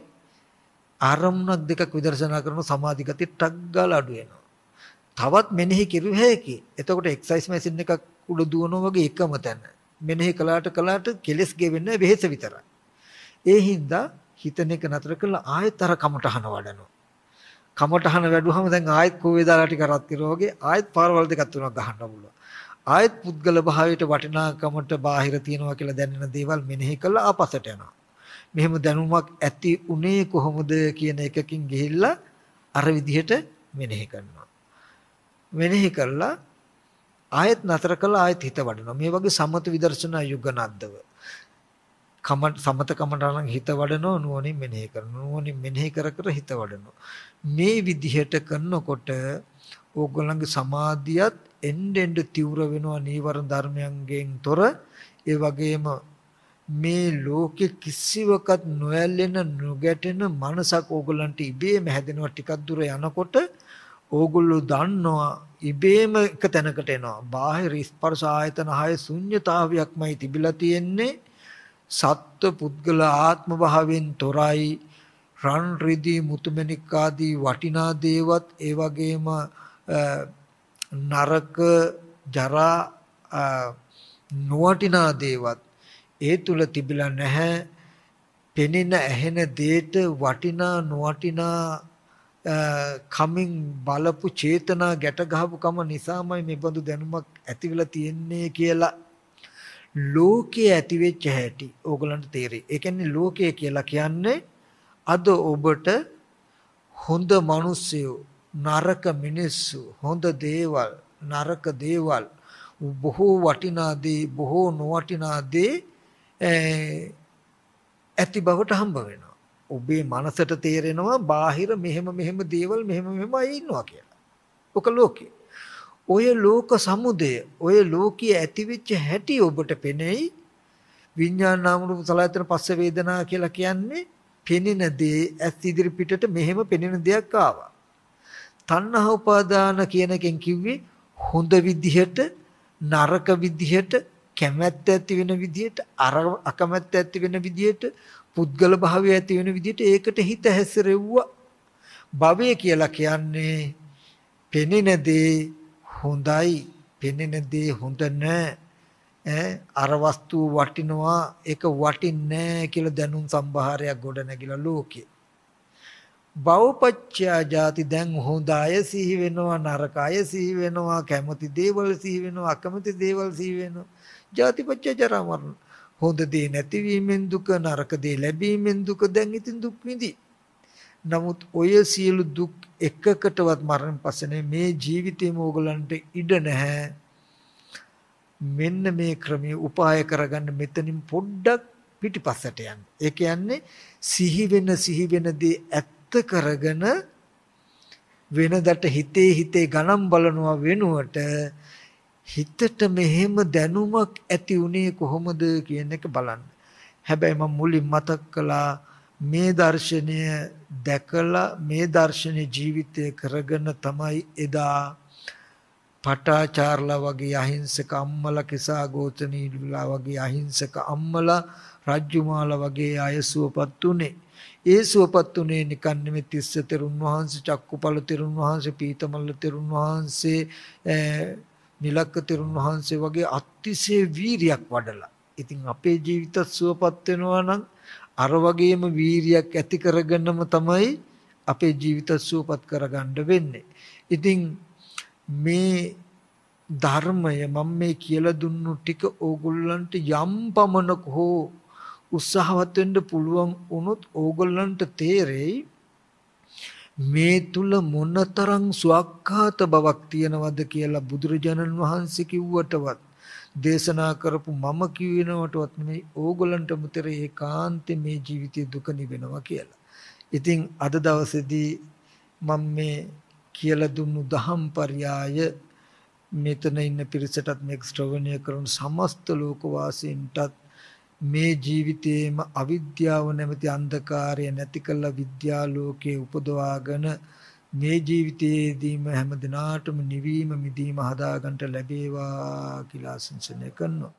අරමුණක් දෙකක් විදර්ශනා කරන සමාධි ගතිය ටක් ගාලා අඩු වෙනවා. තවත් මෙනෙහි කිරුව හැකි. එතකොට එක්සර්සයිස් මැෂින් එකක් උඩ දුවනවා වගේ එකම තැන. මෙනෙහි කළාට කළාට කෙලස් ගෙවෙන්නේ වෙහෙස විතරයි. ඒ හින්දා හිතන එක නතර කරලා ආයෙත් අර කමටහන වඩනවා. කමටහන වැඩුවම දැන් ආයෙත් කෝවේ දාලා ටික රත් කරනවා වගේ ආයෙත් පාරවල් දෙකක් තුනක් ගහන්න පුළුවන්. ආයෙත් පුද්ගල භාවයට වටිනාකමට බාහිර තියනවා කියලා දැනෙන දේවල් මෙනෙහි කළා ආපසට යනවා. මෙහෙම දැනුමක් ඇති උනේ කොහොමද කියන එකකින් ගිහිල්ලා අර විදිහට මෙනෙහි කරනවා. මෙනෙහි කළා ආයෙත් නතර කළා ආයෙත් හිත වඩනවා. මේ වගේ සමත විදර්ශනා යුගනද්දව. කම සමත කමටනම් හිත වඩනවා නුවණින් මෙනෙහි කරනවා. නුවණින් මෙනෙහි කර කර හිත වඩනවා. මේ විදිහට කරනකොට ඕගොල්ලන්ගේ සමාධියත් එන්න එන්න තීව්‍ර වෙනවා නීවරණ ධර්මයන්ගෙන් තොර ඒ වගේම මේ ලෝකෙ කිසිවකත් නොයැලෙන නොගැටෙන මනසක් ඕගොල්ලන්ට ඉබේම හැදෙනවා ටිකක් දුර යනකොට ඕගොල්ලෝ දන්නවා ඉබේම එක තැනකට එනවා. බාහිර ස්පර්ශ ආයතන හය ශුන්්‍යතාවයක්මයි තිබිලා තියෙන්නේ. සත්ව පුද්ගල ආත්ම භාවයෙන් තොරයි. රන් රිදී මුතුමැණික් ආදී වටිනා දේවත් ඒ වගේම නරක ජරා නොවටිනා දේවත් ඒ තුල තිබිලා නැහැ. පෙනෙන ඇහෙන දේට වටිනා නොවටිනා කමින් බලපු චේතනා ගැට ගහපු කම නිසාමයි මේ බඳු දැනුමක් ඇති වෙලා තියෙන්නේ කියලා ලෝකයේ ඇති වෙච්ච හැටි ඕගලන්ට තේරෙයි. ඒ කියන්නේ ලෝකය කියලා කියන්නේ අද ඔබට හොඳ මිනිස්සු නරක මිනිස්සු හොඳ දේවල් නරක දේවල් බොහෝ වටිනා දේ බොහෝ නොවටිනා දේ ඇති බවට හම්බ වෙනවා. ඔබේ මනසට තේරෙනවා බාහිර මෙහෙම මෙහෙම දේවල් මෙහෙම මෙහෙමයි ඉන්නවා කියලා. ඔක ලෝකේ. ඔය ලෝක සමුදය, ඔය ලෝකයේ ඇතිවෙච්ච හැටි ඔබට පෙනෙයි. විඥාන නාම රූප සලආයතන පස්ස වේදනා කියලා කියන්නේ පෙනෙන දේ ඇස් ඉදිරි පිටට මෙහෙම පෙනෙන දෙයක් ආවා. තණ්හා උපාදාන කියන එකෙන් කිව්වේ හොඳ විදිහට නරක විදිහට කැමැත්ත ඇති වෙන විදිහට අර අකමැත්ත ඇති වෙන විදිහට පුද්ගල භාවය ඇති වෙන විදිහට ඒකට හිත හැසිරෙව්වා. භවය කියලා කියන්නේ පෙනෙන දේ හොඳයි, පෙනෙන දේ හොඳ නැහැ. අර වස්තුව වටිනවා ඒක වටින්නේ නැහැ කියලා දැනුම් සම්භාරයක් ගොඩ නැගිලා ලෝකේ. භවපච්චයා ජාති දැන් හොඳ අය සිහි වෙනවා නරක අය සිහි වෙනවා කැමති දේවල් සිහි වෙනවා අකමැති දේවල් සිහි වෙනවා. ජාතිපච්චය ජරා මරණ හොඳ දේ නැතිවීමෙන් දුක නරක දේ ලැබීමෙන් දුක දැන් ඉතින් දුක් විඳි. නමුත් ඔය සියලු දුක් එකකටවත් මරණ පස්සේ මේ ජීවිතේම ඕගලන්ට ඉඩ නැහැ. මෙන්න මේ ක්‍රමයේ උපාය කරගන්න මෙතනින් පොඩ්ඩක් පිටිපස්සට යන්න. ඒ කියන්නේ සිහි වෙන සිහි වෙන දේ ඇත්ත කරගෙන වෙනදට හිතේ හිතේ ගණන් බලනවා වෙනුවට හිතට මෙහෙම දැනුමක් ඇති උනේ කොහොමද කියන එක බලන්න. හැබැයි මම මුලින් මතක් කළා මේ දර්ශනය දැකලා මේ දර්ශනේ ජීවිතය කරගෙන තමයි එදා පටාචාර්ලා වගේ අහිංසක අම්මලා කිසා ගෝතනීලා වගේ අහිංසක අම්මලා රජ්ජුමාලා වගේ අය සුවපත් උනේ. ඒ සුවපත් උනේ නිකන් නෙමෙයි තිස්ස තෙරුන් වහන්සේ චක්කුපල තෙරුන් වහන්සේ පීතමල්ල තෙරුන් වහන්සේ නිලක්ක තෙරුන් වහන්සේ වගේ අතිශය වීරියක් වඩලා. ඉතින් අපේ ජීවිතත් සුවපත් වෙනවා නම් අර වගේම වීරියක් ඇති කරගන්නම තමයි අපේ ජීවිත සුවපත් කරගන්න වෙන්නේ. ඉතින් මේ ධර්මය මම මේ කියලා දුන්නු ටික ඕගොල්ලන්ට යම් පමණක හෝ උත්සාහවත් වෙන්න පුළුවන් වුණොත් ඕගොල්ලන්ට තේරෙයි මේ තුල මොනතරම් සුවක්කාත බවක් තියනවද කියලා බුදුරජාණන් වහන්සේ කිව්වටවත් දේශනා කරපු මම කියනවටවත් නෙමෙයි ඕගොල්ලන්ටම තේර ඒකාන්තේ මේ ජීවිතයේ දුක නිවෙනවා කියලා. ඉතින් අද දවසේදී මම මේ කියලා දුන්නු දහම් පරයය මෙතන ඉන්න පිරිසටත් මේක ශ්‍රවණය කරන සමස්ත ලෝකවාසීන්ටත් මේ ජීවිතේම අවිද්‍යාව නැමැති අන්ධකාරය නැති කළ විද්‍යා ලෝකයේ උපදවාගෙන මේ ජීවිතයේදීම හැම දිනාටම නිවීම මිදීම හදාගන්න ලැබේවා කියලා ආශිර්වාද කරනවා.